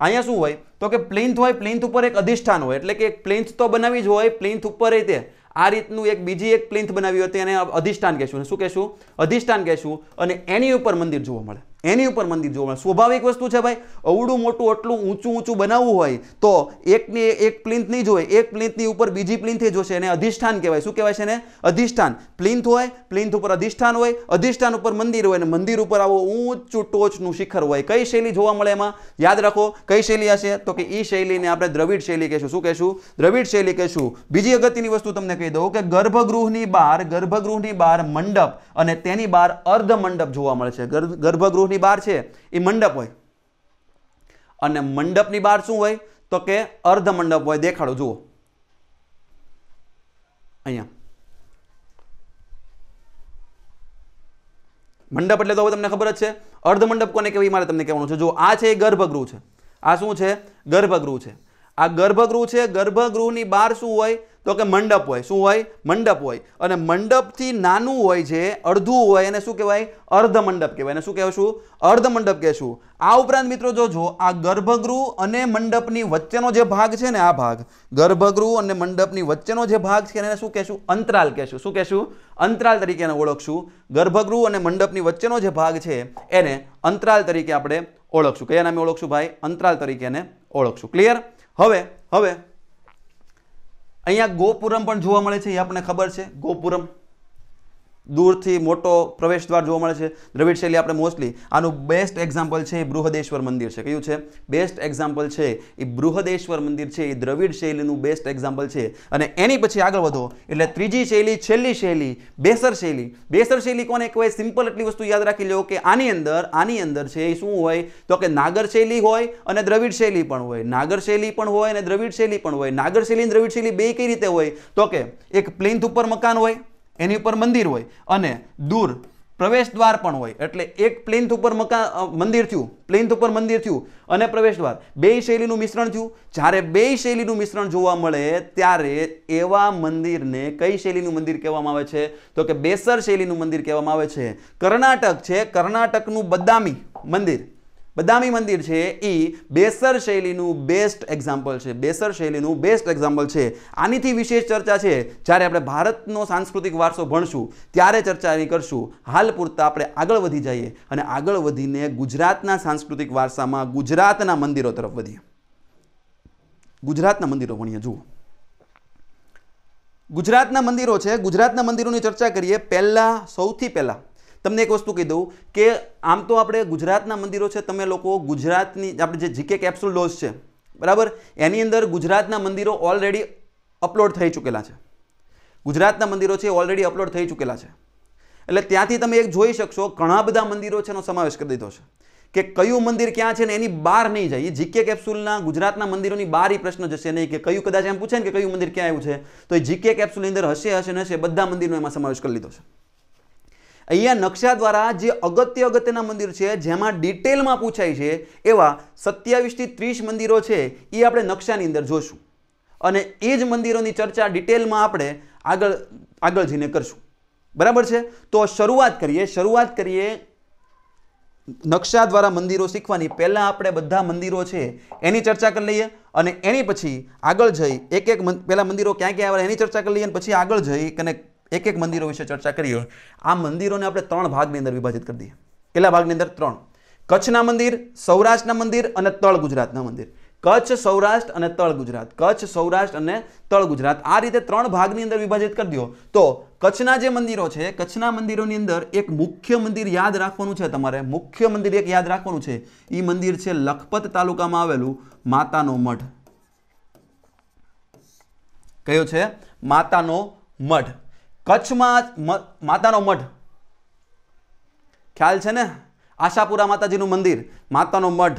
અહીંયા શું હોય? તો કે પ્લિન્થ હોય, પ્લિન્થ ઉપર એક અધિષ્ઠાન હોય. એટલે કે એક પ્લિન્થ તો બનાવી જ હોય, પ્લિન્થ ઉપર તે, આ રીતનું એક બીજી એક પ્લિન્થ બનાવી હોય, તેને અધિષ્ઠાન કહેશું. શું કહેશું? અધિષ્ઠાન કહેશું. અને એની ઉપર મંદિર જોવા મળે. એની ઉપર મંદિર જોવા મળે. સ્વાભાવિક વસ્તુ છે ભાઈ અવડું મોટું, આટલું ઊંચું ઊંચું બનાવવું હોય તો એકની એક પ્લિન્થ નહીં જોવે, એક પ્લિન્થની ઉપર બીજી પ્લિન્થે જોશે, એને અધિષ્ઠાન કહેવાય. શું કહેવાય છે એને? અધિષ્ઠાન. પ્લિન્થ હોય, પ્લિન્થ ઉપર અધિષ્ઠાન હોય, અધિષ્ઠાન ઉપર મંદિર હોય અને મંદિર ઉપર આવો ઊંચું ટોચનું શિખર હોય. કઈ શૈલી જોવા મળે એમાં? યાદ રાખો, કઈ શૈલી હશે? તો કે એ શૈલીને આપણે દ્રવિડ શૈલી કહેશું. શું કહેશું? દ્રવિડ શૈલી કહેશું. બીજી અગત્યની વસ્તુ તમને કહી દઉં કે ગર્ભગૃહની બહાર ગર્ભગૃહની બહાર મંડપ અને તેની બહાર અર્ધ મંડપ જોવા મળે છે. ગર્ભગૃહની મંડપની બહાર છે, એ મંડપ હોય. અને મંડપની બહાર શું હોય? તો કે અર્ધ મંડપ હોય. દેખાડો, જુઓ. અહીંયા. મંડપ એટલે તો હવે તમને ખબર જ છે. અર્ધ મંડપ કોને કહેવાય? મારે તમને કહેવાનું છે. જો આ છે એ ગર્ભગૃહ છે. આ શું છે? ગર્ભગૃહ છે. આ ગર્ભગૃહ છે, ગર્ભગૃહની બહાર શું હોય? તો કે મંડપ હોય. શું હોય? મંડપ હોય. અને મંડપથી નાનું હોય છે અડધું હોય એને શું કહેવાય? અર્ધ મંડપ કહેવાય. એને શું કહેશું? અર્ધ મંડપ કહેશું. આ ઉપરાંત મિત્રો જોજો આ ગર્ભગૃહ અને મંડપની વચ્ચેનો જે ભાગ છે ને આ ભાગ, ગર્ભગૃહ અને મંડપની વચ્ચેનો જે ભાગ છે એને શું કહેશું? અંતરાલ કહેશું. શું કહેશું? અંતરાલ તરીકે એને ઓળખશું. ગર્ભગૃહ અને મંડપની વચ્ચેનો જે ભાગ છે, એને અંતરાલ તરીકે આપણે ઓળખશું. કયા નામે ઓળખશું ભાઈ? અંતરાલ તરીકે એને ઓળખશું. ક્લિયર હવે હવે. અહીંયા ગોપુરમ પણ જોવા મળે છે એ આપણને ખબર છે. ગોપુરમ. દૂરથી મોટો પ્રવેશ દ્વાર જોવા મળે છે. દ્રવિડ શૈલી આપણે મોસ્ટલી આનું બેસ્ટ એક્ઝામ્પલ છે એ બૃહદેશ્વર મંદિર છે. કયું છે? બેસ્ટ એક્ઝામ્પલ છે એ બૃહદેશ્વર મંદિર છે, એ દ્રવિડ શૈલીનું બેસ્ટ એક્ઝામ્પલ છે. અને એની પછી આગળ વધો, એટલે ત્રીજી શૈલી, છેલ્લી શૈલી, બેસર શૈલી. બેસર શૈલી કોને કહેવાય? સિમ્પલ એટલી વસ્તુ યાદ રાખી લો કે આની અંદર આની અંદર છે એ શું હોય? તો કે નાગર શૈલી હોય અને દ્રવિડ શૈલી પણ હોય. નાગર શૈલી પણ હોય અને દ્રવિડ શૈલી પણ હોય. નાગર શૈલી દ્રવિડ શૈલી બે કઈ રીતે હોય? તો કે એક પ્લિન્થ ઉપર મકાન હોય એની ઉપર મંદિર હોય અને દૂર પ્રવેશ દ્વાર પણ હોય. એટલે એક પ્લેન્થ ઉપર મકાન મંદિર થયું પ્લેન્થ ઉપર મંદિર થયું અને પ્રવેશ દ્વાર. બે શૈલીનું મિશ્રણ થયું. જ્યારે બે શૈલીનું મિશ્રણ જોવા મળે, ત્યારે એવા મંદિરને કઈ શૈલીનું મંદિર કહેવામાં આવે છે? તો કે બેસર શૈલીનું મંદિર કહેવામાં આવે છે. કર્ણાટક છે. કર્ણાટકનું બદામી મંદિર. બદામી મંદિર છે એ બેસર શૈલીનું બેસ્ટ એક્ઝામ્પલ છે. બેસર શૈલીનું બેસ્ટ એક્ઝામ્પલ છે. આનીથી વિશેષ ચર્ચા છે. જ્યારે આપણે ભારતનો સાંસ્કૃતિક વારસો ભણશું, ત્યારે ચર્ચા એની કરશું. હાલ પૂરતા આપણે આગળ વધી જઈએ અને આગળ વધીને ગુજરાતના સાંસ્કૃતિક વારસામાં ગુજરાતના મંદિરો તરફ વધીએ. ગુજરાતના મંદિરો ભણીએ, જુઓ. ગુજરાતના મંદિરો છે. ગુજરાતના મંદિરોની ચર્ચા કરીએ પહેલાં, સૌથી પહેલાં. તમને એક વસ્તુ કહી દઉં કે આમ તો આપણે ગુજરાતના મંદિરો છે, તમે લોકો ગુજરાતની, આપણે જે જીકે કેપ્સ્યુલ ડોઝ છે, બરાબર? એની અંદર ગુજરાતના મંદિરો ઓલરેડી અપલોડ થઈ ચૂકેલા છે. ગુજરાતના મંદિરો છે ઓલરેડી અપલોડ થઈ ચૂકેલા છે. એટલે ત્યાંથી તમે એક જોઈ શકશો, ઘણા બધા મંદિરો છે એનો સમાવેશ કરી દીધો છે. કે કયું મંદિર ક્યાં છે ને એની બહાર નહીં જાય. એ જીકે કેપ્સ્યુલના ગુજરાતના મંદિરોની બહાર એ પ્રશ્ન જશે નહીં કે કયું કદાચ એમ પૂછે ને કે કયું મંદિર ક્યાં આવ્યું છે. તો એ જીકે કેપ્સ્યુલની અંદર હશે હશે ને હશે બધા મંદિરનો એમાં સમાવેશ કરી લીધો છે. અહીંયા નકશા દ્વારા જે અગત્ય અગત્યના મંદિર છે, જેમાં ડિટેલમાં પૂછાય છે, એવા સત્યાવીસથી ત્રીસ મંદિરો છે, એ આપણે નકશાની અંદર જોશું. અને એ જ મંદિરોની ચર્ચા ડિટેલમાં આપણે આગળ આગળ જઈને કરશું. બરાબર છે? તો શરૂઆત કરીએ શરૂઆત કરીએ નકશા દ્વારા મંદિરો શીખવાની. પહેલાં આપણે બધા મંદિરો છે, એની ચર્ચા કરી લઈએ અને એની પછી આગળ જઈ એક એક પહેલાં મંદિરો ક્યાં ક્યાં આવે એની ચર્ચા કરી લઈએ અને પછી આગળ જઈ અને એક એક મંદિરો વિશે ચર્ચા કરીએ આ મંદિરોને આપણે ત્રણ ભાગની અંદર વિભાજિત કરી દઈએ. કેટલા ભાગની અંદર? ત્રણ. કચ્છના મંદિર, સૌરાષ્ટ્રના મંદિર અને તળ ગુજરાતના મંદિર. કચ્છ, સૌરાષ્ટ્ર અને તળ ગુજરાત. કચ્છ, સૌરાષ્ટ્ર અને તળ ગુજરાત. આ રીતે ત્રણ ભાગની અંદર વિભાજિત કરી દો. તો કચ્છના જે મંદિરો છે, કચ્છના મંદિરોની અંદર એક મુખ્ય મંદિર યાદ રાખવાનું છે તમારે. મુખ્ય મંદિર એક યાદ રાખવાનું છે. એ મંદિર છે લખપત તાલુકામાં આવેલું માતાનો મઠ કયો છે? માતાનો મઠ કચ્છમાં માતાનો મઠ ખ્યાલ છે ને? આશાપુરા માતાજીનું મંદિર, માતાનો મઢ.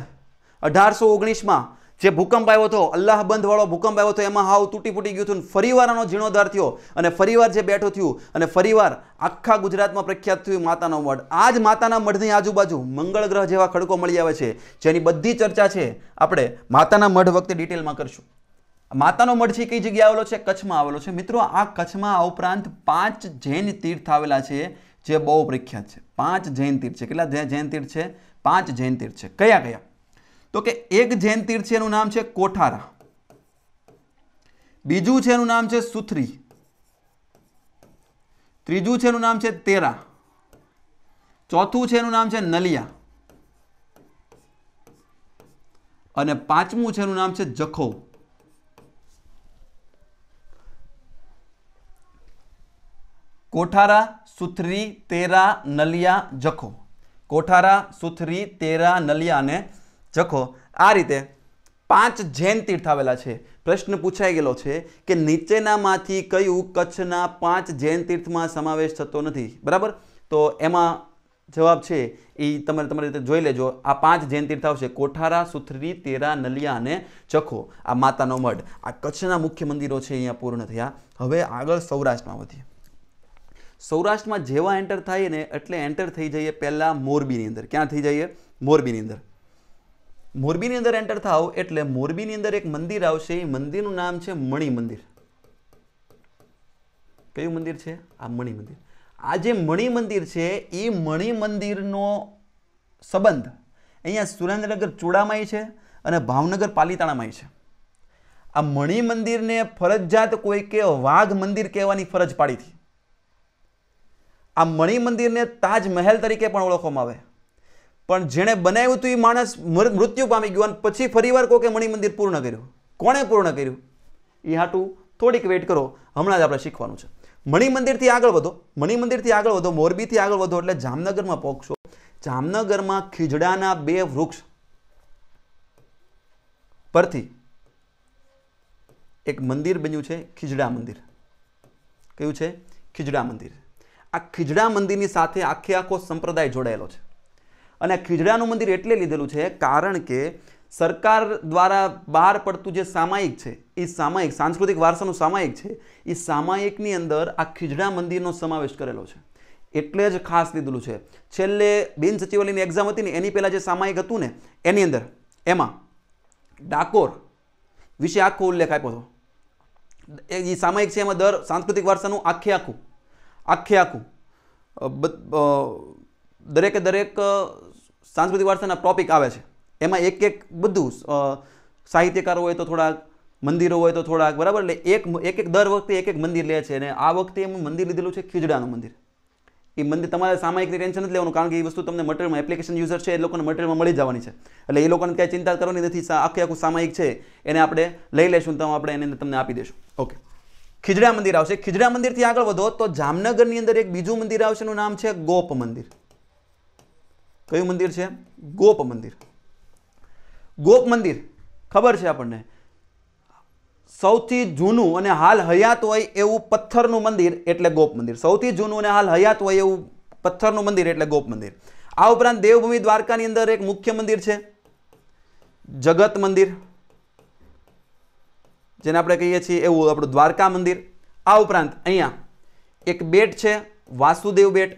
અઢારસો ઓગણીસમાં જે ભૂકંપ આવ્યો હતો, અલ્લાહ બંધવાળો ભૂકંપ આવ્યો હતો, એમાં હાવ તૂટી ફૂટી ગયું હતું ફરીવાર આનો જીર્ણોદ્ધાર થયો અને ફરીવાર જે બેઠો થયું અને ફરીવાર આખા ગુજરાતમાં પ્રખ્યાત થયું માતાનો મઢ. આ જ માતાના મઢની આજુબાજુ મંગળ ગ્રહ જેવા ખડકો મળી આવે છે. જેની બધી ચર્ચા છે, આપણે માતાના મઢ વખતે ડિટેલમાં કરશું. માતાનો મઢ છે કઈ જગ્યાએ આવેલો છે? કચ્છમાં આવેલો છે. મિત્રો, આ કચ્છમાં આ ઉપરાંત પાંચ જૈન તીર્થ આવેલા છે જે બહુ પ્રખ્યાત છે. પાંચ જૈન તીર્થ છે. કેટલા જૈન તીર્થ છે? પાંચ જૈન તીર્થ છે. કયા કયા? તો કે એક જૈન તીર્થ છે એનું નામ છે કોઠારા. બીજું છે એનું નામ છે સુથરી. ત્રીજું છે એનું નામ છે તેરા. ચોથું છે એનું નામ છે નલિયા. અને પાંચમું છે એનું નામ છે જખો. કોઠારા, સુથરી, તેરા, નલિયા, જખો. કોઠારા, સુથરી, તેરા, નલિયા અને જખો. આ રીતે પાંચ જૈન તીર્થ આવેલા છે. પ્રશ્ન પૂછાઈ ગયેલો છે કે નીચેનામાંથી કયું કચ્છના પાંચ જૈન તીર્થમાં સમાવેશ થતો નથી? બરાબર? તો એમાં જવાબ છે એ તમે તમારી રીતે જોઈ લેજો. આ પાંચ જૈન તીર્થ આવશે. કોઠારા, સુથરી, તેરા, નલિયા અને ચખો આ માતાનો મઢ. આ કચ્છના મુખ્ય મંદિરો છે અહીંયા પૂર્ણ થયા. હવે આગળ સૌરાષ્ટ્રમાં વધીએ. સૌરાષ્ટ્રમાં જેવા એન્ટર થાય ને એટલે એન્ટર થઈ જઈએ પહેલાં મોરબીની અંદર. ક્યાં થઈ જઈએ? મોરબીની અંદર. મોરબીની અંદર એન્ટર થાવ એટલે મોરબીની અંદર એક મંદિર આવશે. એ મંદિરનું નામ છે મણિ મંદિર. કયું મંદિર છે? આ મણિ મંદિર. આ જે મણિ મંદિર છે, એ મણિ મંદિરનો સંબંધ અહીંયા સુરેન્દ્રનગર ચૂડામાંય છે અને ભાવનગર પાલિતાણામાંય છે. આ મણિ મંદિરને ફરજિયાત કોઈ કે વાઘ મંદિર કહેવાની ફરજ પાડી હતી. આ મણિ મંદિરને તાજમહેલ તરીકે પણ ઓળખવામાં આવે. પણ જેણે બનાવ્યું હતું એ માણસ મૃત્યુ પામી ગયો અને પછી ફરીવાર કોકે મણિ મંદિર પૂર્ણ કર્યું. કોણે પૂર્ણ કર્યું? એ હાટું થોડીક વેઇટ કરો. હમણાં જ આપણે શીખવાનું છે. મણિ મંદિરથી આગળ વધો. મણિ મંદિરથી આગળ વધો, મોરબીથી આગળ વધો એટલે જામનગરમાં પહોંચશો. જામનગરમાં ખીજડાના બે વૃક્ષ પરથી એક મંદિર બન્યું છે ખીજડા મંદિર. કયું છે? ખીજડા મંદિર. આ ખીજડા મંદિરની સાથે આખે આખો સંપ્રદાય જોડાયેલો છે. અને ખીજડાનું મંદિર એટલે લીધેલું છે કારણ કે સરકાર દ્વારા બહાર પડતું જે સામાયિક છે, એ સામાયિક, સાંસ્કૃતિક વારસાનું સામાયિક છે, એ સામાયિકની અંદર આ ખીજડા મંદિરનો સમાવેશ કરેલો છે. એટલે જ ખાસ લીધેલું છે. છેલ્લે બિન સચિવાલયની એક્ઝામ હતી ને, એની પહેલાં જે સામાયિક હતું ને, એની અંદર, એમાં ડાકોર વિશે આખો ઉલ્લેખ આપ્યો હતો. એ સામાયિક છે એમાં દર સાંસ્કૃતિક વારસાનું આખે આખું. આખે આખું. દરેકે દરેક સાંસ્કૃતિક વારસાના ટોપિક આવે છે. એમાં એક એક બધું સાહિત્યકારો હોય તો થોડાક, મંદિરો હોય તો થોડાક, બરાબર? એટલે એક એક એક દર વખતે એક એક મંદિર લે છે અને આ વખતે એમ મંદિર લીધેલું છે ખીજડાનું મંદિર. એ મંદિર તમારે સામાયિક ટેન્શન નથી લેવાનું કારણ કે એ વસ્તુ તમને મટીરિયલમાં એપ્લિકેશન યુઝર છે એ લોકોને મટીરિયલમાં મળી જવાની છે. એટલે એ લોકોને ક્યાંય ચિંતા કરવાની નથી આખે આખું સામાયિક છે એને આપણે લઈ લઈશું તો આપણે એને તમને આપી દઈશું ઓકે ખીજડા મંદિર આવશે. ખીજડા મંદિરથી આગળ વધો તો જામનગરની અંદર એક બીજું મંદિર આવશે એનું નામ છે ગોપ મંદિર. કયું મંદિર છે? ગોપ મંદિર. ગોપ મંદિર. ખબર છે આપણને? સૌથી જૂનું અને હાલ હયાત હોય એવું પથ્થરનું મંદિર એટલે ગોપ મંદિર. સૌથી જૂનું અને હાલ હયાત હોય એવું પથ્થરનું મંદિર એટલે ગોપ મંદિર. આ ઉપરાંત દેવભૂમિ દ્વારકાની અંદર એક મુખ્ય મંદિર છે. જગત મંદિર. જેને આપણે કહીએ છીએ એવું આપણું દ્વારકા મંદિર. આ ઉપરાંત અહીંયા એક બેટ છે, વાસુદેવ બેટ.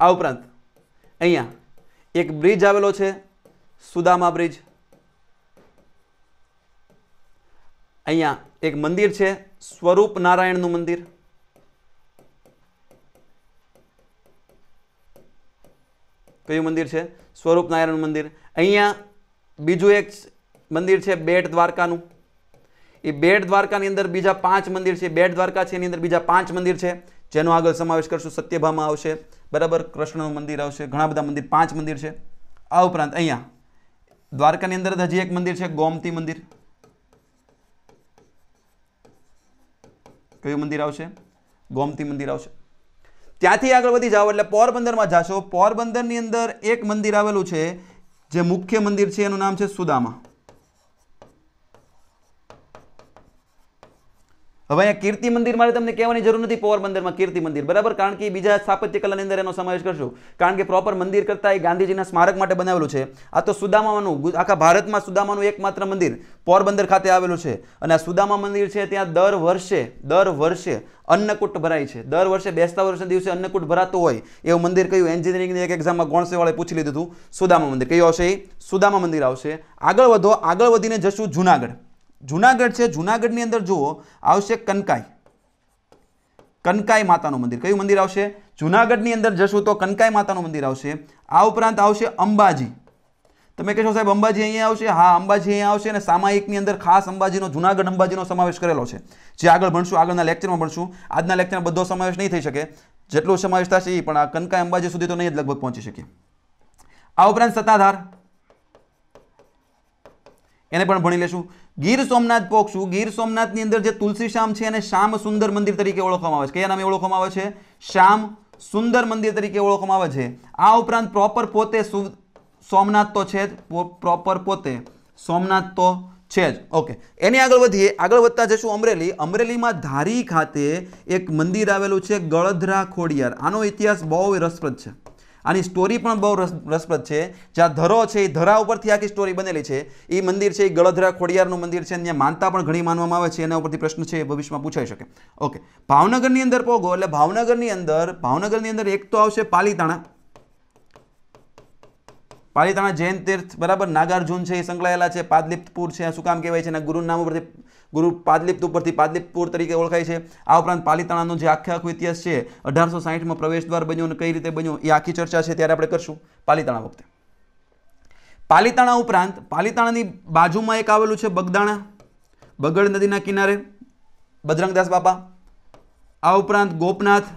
આ ઉપરાંત અહીંયા એક બ્રિજ આવેલો છે, સુદામા બ્રિજ. અહીંયા એક મંદિર છે, સ્વરૂપ નારાયણનું મંદિર. કયું મંદિર છે? સ્વરૂપ નારાયણ મંદિર. અહીંયા બીજું એક મંદિર છે બેટ દ્વારકાનું. એ બેટ દ્વારકાની અંદર બીજા પાંચ મંદિર છે. બેટ દ્વારકા છે, એની અંદર બીજા પાંચ મંદિર છે, જેનો આગળ સમાવેશ કરશું સત્યભામાં આવશે. બરાબર? કૃષ્ણનું મંદિર આવશે. ઘણા બધા મંદિર, પાંચ મંદિર છે. આ ઉપરાંત અહીંયા દ્વારકાની અંદર હજી એક મંદિર છે, ગોમતી મંદિર. કયું મંદિર આવશે? ગોમતી મંદિર આવશે. ત્યાંથી આગળ વધી જાઓ, એટલે પોરબંદરમાં જાશો. પોરબંદરની અંદર એક મંદિર આવેલું છે જે મુખ્ય મંદિર છે એનું નામ છે સુદામા. હવે અહીંયા કીર્તિ મંદિર મારે તમને કહેવાની જરૂર નથી પોરબંદરમાં કીર્તિ મંદિર, બરાબર? કારણ કે બીજા સ્થાપત્ય કલાની અંદર એનો સમાવેશ કરશું. કારણ કે પ્રોપર મંદિર કરતાં એ ગાંધીજીના સ્મારક માટે બનાવેલું છે. આ તો સુદામાનું આખા ભારતમાં સુદામાનું એકમાત્ર મંદિર પોરબંદર ખાતે આવેલું છે. અને આ સુદામા મંદિર છે ત્યાં દર વર્ષે દર વર્ષે અન્નકૂટ ભરાય છે. દર વર્ષે બેસતા વર્ષના દિવસે અન્નકૂટ ભરાતું હોય. એવું મંદિર કયું? એન્જિનિયરિંગની એક એક્ઝામમાં ગોણસેવાળે પૂછી લીધું હતું સુદામા મંદિર. કયું આવશે? સુદામા મંદિર આવશે. આગળ વધો, આગળ વધીને જશું જુનાગઢ. જુનાગઢ છે. જુનાગઢની અંદર જુઓ, આવશે કનકાઈ. કનકાઈ માતાનું મંદિર. કયું મંદિર આવશે? જુનાગઢની અંદર જશું તો કનકાઈ માતાનું મંદિર આવશે. આ ઉપરાંત આવશે અંબાજી. તમે કહેશો સાહેબ, અંબાજી અહીંયા આવશે? હા, અંબાજી અહીંયા આવશે અને સામાયિકની અંદર ખાસ અંબાજીનો, જુનાગઢ અંબાજીનો સમાવેશ કરેલો છે. જે આગળ ભણશું, આગળના લેક્ચરમાં ભણશું. આજના લેક્ચરમાં બધો સમાવેશ નહીં થઈ શકે. જેટલો સમાવેશ થશે એ પણ આ કનકાઈ અંબાજી સુધી તો નહીં જ લગભગ પહોંચી શકીએ. આ ઉપરાંત સત્તાધાર. એને પણ ભણી લેશું. ગીર સોમનાથ પોખશું ગીર સોમનાથની અંદર જે તુલસી શ્યામ છે એને શ્યામ સુંદર મંદિર તરીકે ઓળખવામાં આવે છે. કયા નામે ઓળખવામાં આવે છે? શ્યામ સુંદર મંદિર તરીકે ઓળખવામાં આવે છે. આ ઉપરાંત પ્રોપર પોતે સોમનાથ તો છે જ. પ્રોપર પોતે સોમનાથ તો છે જ. ઓકે એની આગળ વધીએ. આગળ વધતા જશું અમરેલી. અમરેલીમાં ધારી ખાતે એક મંદિર આવેલું છે ગળધરા ખોડિયાર. આનો ઇતિહાસ બહુ રસપ્રદ છે. આની સ્ટોરી પણ બહુ રસ, રસપ્રદ છે. જ્યાં ધરો છે, એ ધરા ઉપરથી આખી સ્ટોરી બનેલી છે. એ મંદિર છે એ ગળધરા ખોડિયારનું મંદિર છે ત્યાં માનતા પણ ઘણી માનવામાં આવે છે. એના ઉપરથી પ્રશ્ન છે ભવિષ્યમાં પૂછાઈ શકે. ઓકે ભાવનગરની અંદર પોગો, એટલે ભાવનગરની અંદર ભાવનગરની અંદર એક તો આવશે પાલીતાણા. પાલિતાણા જૈન તીર્થ, બરાબર? નાગાર્જુન છે, એ સંકળાયેલા છે, પાદલિપ્તપુર છે શું કામ કહેવાય છે? એના ગુરુના નામ ઉપરથી ગુરુ પાદલિપ્ત ઉપરથી પાદલિપ્તપુર તરીકે ઓળખાય છે. આ ઉપરાંત પાલિતાણાનો જે આખે આખો ઇતિહાસ છે, અઢારસો સાહીઠમાં પ્રવેશ દ્વાર બન્યો અને કઈ રીતે બન્યો, એ આખી ચર્ચા છે, ત્યારે આપણે કરશું પાલિતાણા વખતે. પાલિતાણા ઉપરાંત, પાલિતાણાની બાજુમાં એક આવેલું છે બગદાણા, બગડ નદીના કિનારે, બજરંગદાસ બાપા. આ ઉપરાંત ગોપનાથ,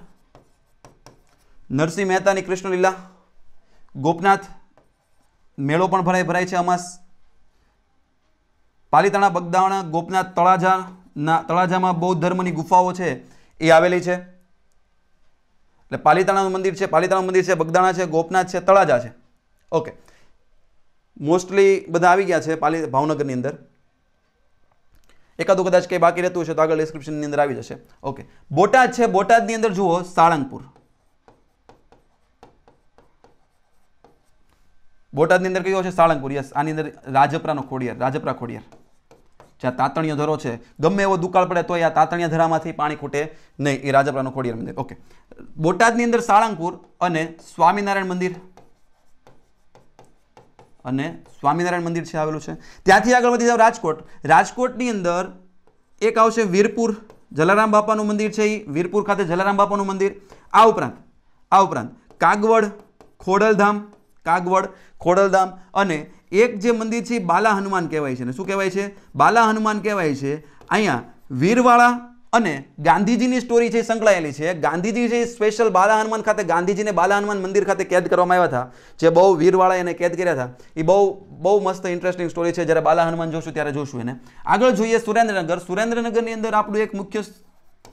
નરસિંહ મહેતાની કૃષ્ણલીલા. ગોપનાથ, મેળો પણ ભરાય ભરાય છે અમાસ પાલિતાણા બગદાણા ગોપનાથ તળાજાના તળાજામાં બૌદ્ધ ધર્મની ગુફાઓ છે, એ આવેલી છે. એટલે પાલિતાણાનું મંદિર છે, પાલિતાણાનું મંદિર છે, બગદાણા છે, ગોપનાથ છે, તળાજા છે. ઓકે મોસ્ટલી બધા આવી ગયા છે પાલી, ભાવનગરની અંદર. એકાદું કદાચ કંઈ બાકી રહેતું હશે તો આગળ ડિસ્ક્રિપ્શનની અંદર આવી જશે. ઓકે બોટાદ છે, બોટાદની અંદર જુઓ, સાળંગપુર. બોટાદની અંદર કયો છે? સાળંગપુર. યસ આની અંદર રાજપરાનો ખોડિયાર, રાજપરા ખોડિયાર. જ્યાં તાતણીય ધરો છે, ગમે એવો દુકાળ પડે તો આ તાતણીયા ધરામાંથી પાણી ખૂટે નહીં. એ રાજપરાનો ખોડિયાર મંદિર. ઓકે. બોટાદની અંદર સાળંગપુર અને સ્વામિનારાયણ મંદિર. અને સ્વામિનારાયણ મંદિર છે આવેલું છે. ત્યાંથી આગળ વધી જાવ રાજકોટ. રાજકોટની અંદર એક આવશે વીરપુર. જલારામ બાપાનું મંદિર છે એ વીરપુર ખાતે જલારામ બાપાનું મંદિર. આ ઉપરાંત આ ઉપરાંત કાગવડ, ખોડલધામ કાગવડ, ખોડલધામ અને એક જે મંદિર છે એ બાલા હનુમાન કહેવાય છે. ને શું કહેવાય છે? બાલા હનુમાન કહેવાય છે. અહીંયા વીરવાળા અને ગાંધીજીની સ્ટોરી છે સંકળાયેલી છે. ગાંધીજી છે સ્પેશિયલ બાલા હનુમાન ખાતે, ગાંધીજીને બાલા હનુમાન મંદિર ખાતે કેદ કરવામાં આવ્યા હતા, જે બહુ વીરવાળા એને કેદ કર્યા હતા, એ બહુ બહુ મસ્ત ઇન્ટરેસ્ટિંગ સ્ટોરી છે. જ્યારે બાલા હનુમાન જોશું ત્યારે જોશું એને. આગળ જોઈએ સુરેન્દ્રનગર. સુરેન્દ્રનગરની અંદર આપણું એક મુખ્ય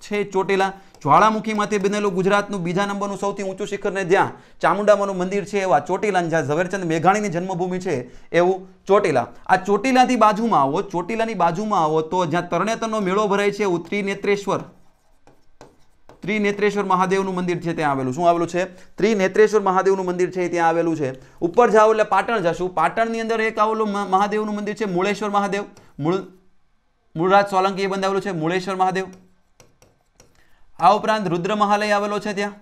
છે ચોટીલા. જ્વાળામુખીમાંથી બનેલું ગુજરાતનું બીજા નંબરનું સૌથી ઊંચું શિખરને જ્યાં ચામુંડામાનું મંદિર છે એવા ચોટીલા જ્યાં ઝવેરચંદ મેઘાણીની જન્મભૂમિ છે એવું ચોટીલા. આ ચોટીલાથી બાજુમાં આવો, ચોટીલાની બાજુમાં આવો તો જ્યાં તરણેતરનો મેળો ભરાય છે એવું ત્રિનેત્રેશ્વર. ત્રિનેત્રેશ્વર મહાદેવનું મંદિર છે ત્યાં આવેલું. શું આવેલું છે? ત્રિનેત્રેશ્વર મહાદેવનું મંદિર છે ત્યાં આવેલું છે. ઉપર જાઓ એટલે પાટણ જશું. પાટણની અંદર એક આવેલું મહાદેવનું મંદિર છે મૂળેશ્વર મહાદેવ. મૂળ, મૂળરાજ સોલંકીએ બંધાવેલું છે મૂળેશ્વર મહાદેવ. આ ઉપરાંત રુદ્ર મહાલય આવેલો છે ત્યાં.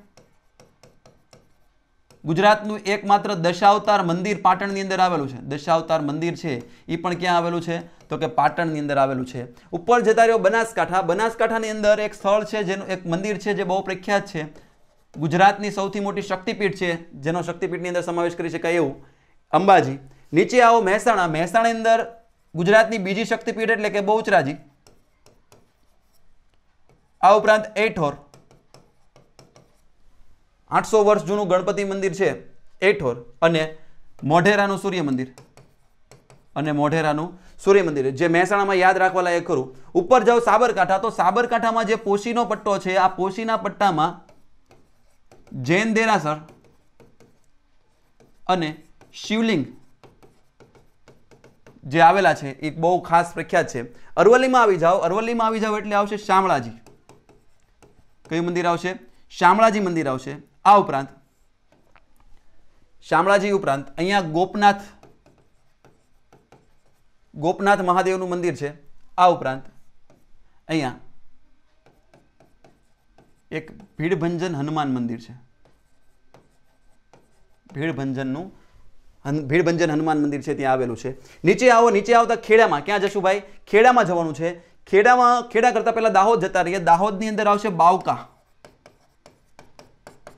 ગુજરાતનું એકમાત્ર દશાવતાર મંદિર પાટણની અંદર આવેલું છે. દશાવતાર મંદિર છે એ પણ ક્યાં આવેલું છે? તો કે પાટણની અંદર આવેલું છે. ઉપર જતા રહ્યો બનાસકાંઠા. બનાસકાંઠાની અંદર એક સ્થળ છે, જેનું એક મંદિર છે, જે બહુ પ્રખ્યાત છે. ગુજરાતની સૌથી મોટી શક્તિપીઠ છે, જેનો શક્તિપીઠની અંદર સમાવેશ કરી શકાય એવું. અંબાજી. નીચે આવો મહેસાણા. મહેસાણાની અંદર ગુજરાતની બીજી શક્તિપીઠ એટલે કે બહુચરાજી. આ ઉપરાંત એઠોર. આઠસો વર્ષ જૂનું ગણપતિ મંદિર છે એઠોર અને મોઢેરાનું સૂર્ય મંદિર. અને મોઢેરાનું સૂર્ય મંદિર. જે મહેસાણામાં યાદ રાખવા લાયક ખરું. ઉપર જાઓ સાબરકાંઠા, તો સાબરકાંઠામાં જે પોશીનો પટ્ટો છે, આ પોશીના પટ્ટામાં જૈન દેરાસર અને શિવલિંગ જે આવેલા છે, એ બહુ ખાસ પ્રખ્યાત છે. અરવલ્લીમાં આવી જાઓ. અરવલ્લીમાં આવી જાઓ એટલે આવશે શામળાજી. કયું મંદિર આવશે? શામળાજી મંદિર આવશે. આ ઉપરાંત, શામળાજી ઉપરાંત અહીંયા ગોપનાથ ગોપનાથ મહાદેવનું મંદિર છે. આ ઉપરાંત, અહીંયા એક ભીડભંજન હનુમાન મંદિર છે. ભીડભંજનનું ભીડભંજન હનુમાન મંદિર છે, ત્યાં આવેલું છે. નીચે આવો, નીચે આવતા ખેડામાં ક્યાં જશું ભાઈ? ખેડામાં જવાનું છે. ખેડામાં ખેડા કરતા પહેલા દાહોદ જતા રહીએ. દાહોદની અંદર આવશે બાવકા.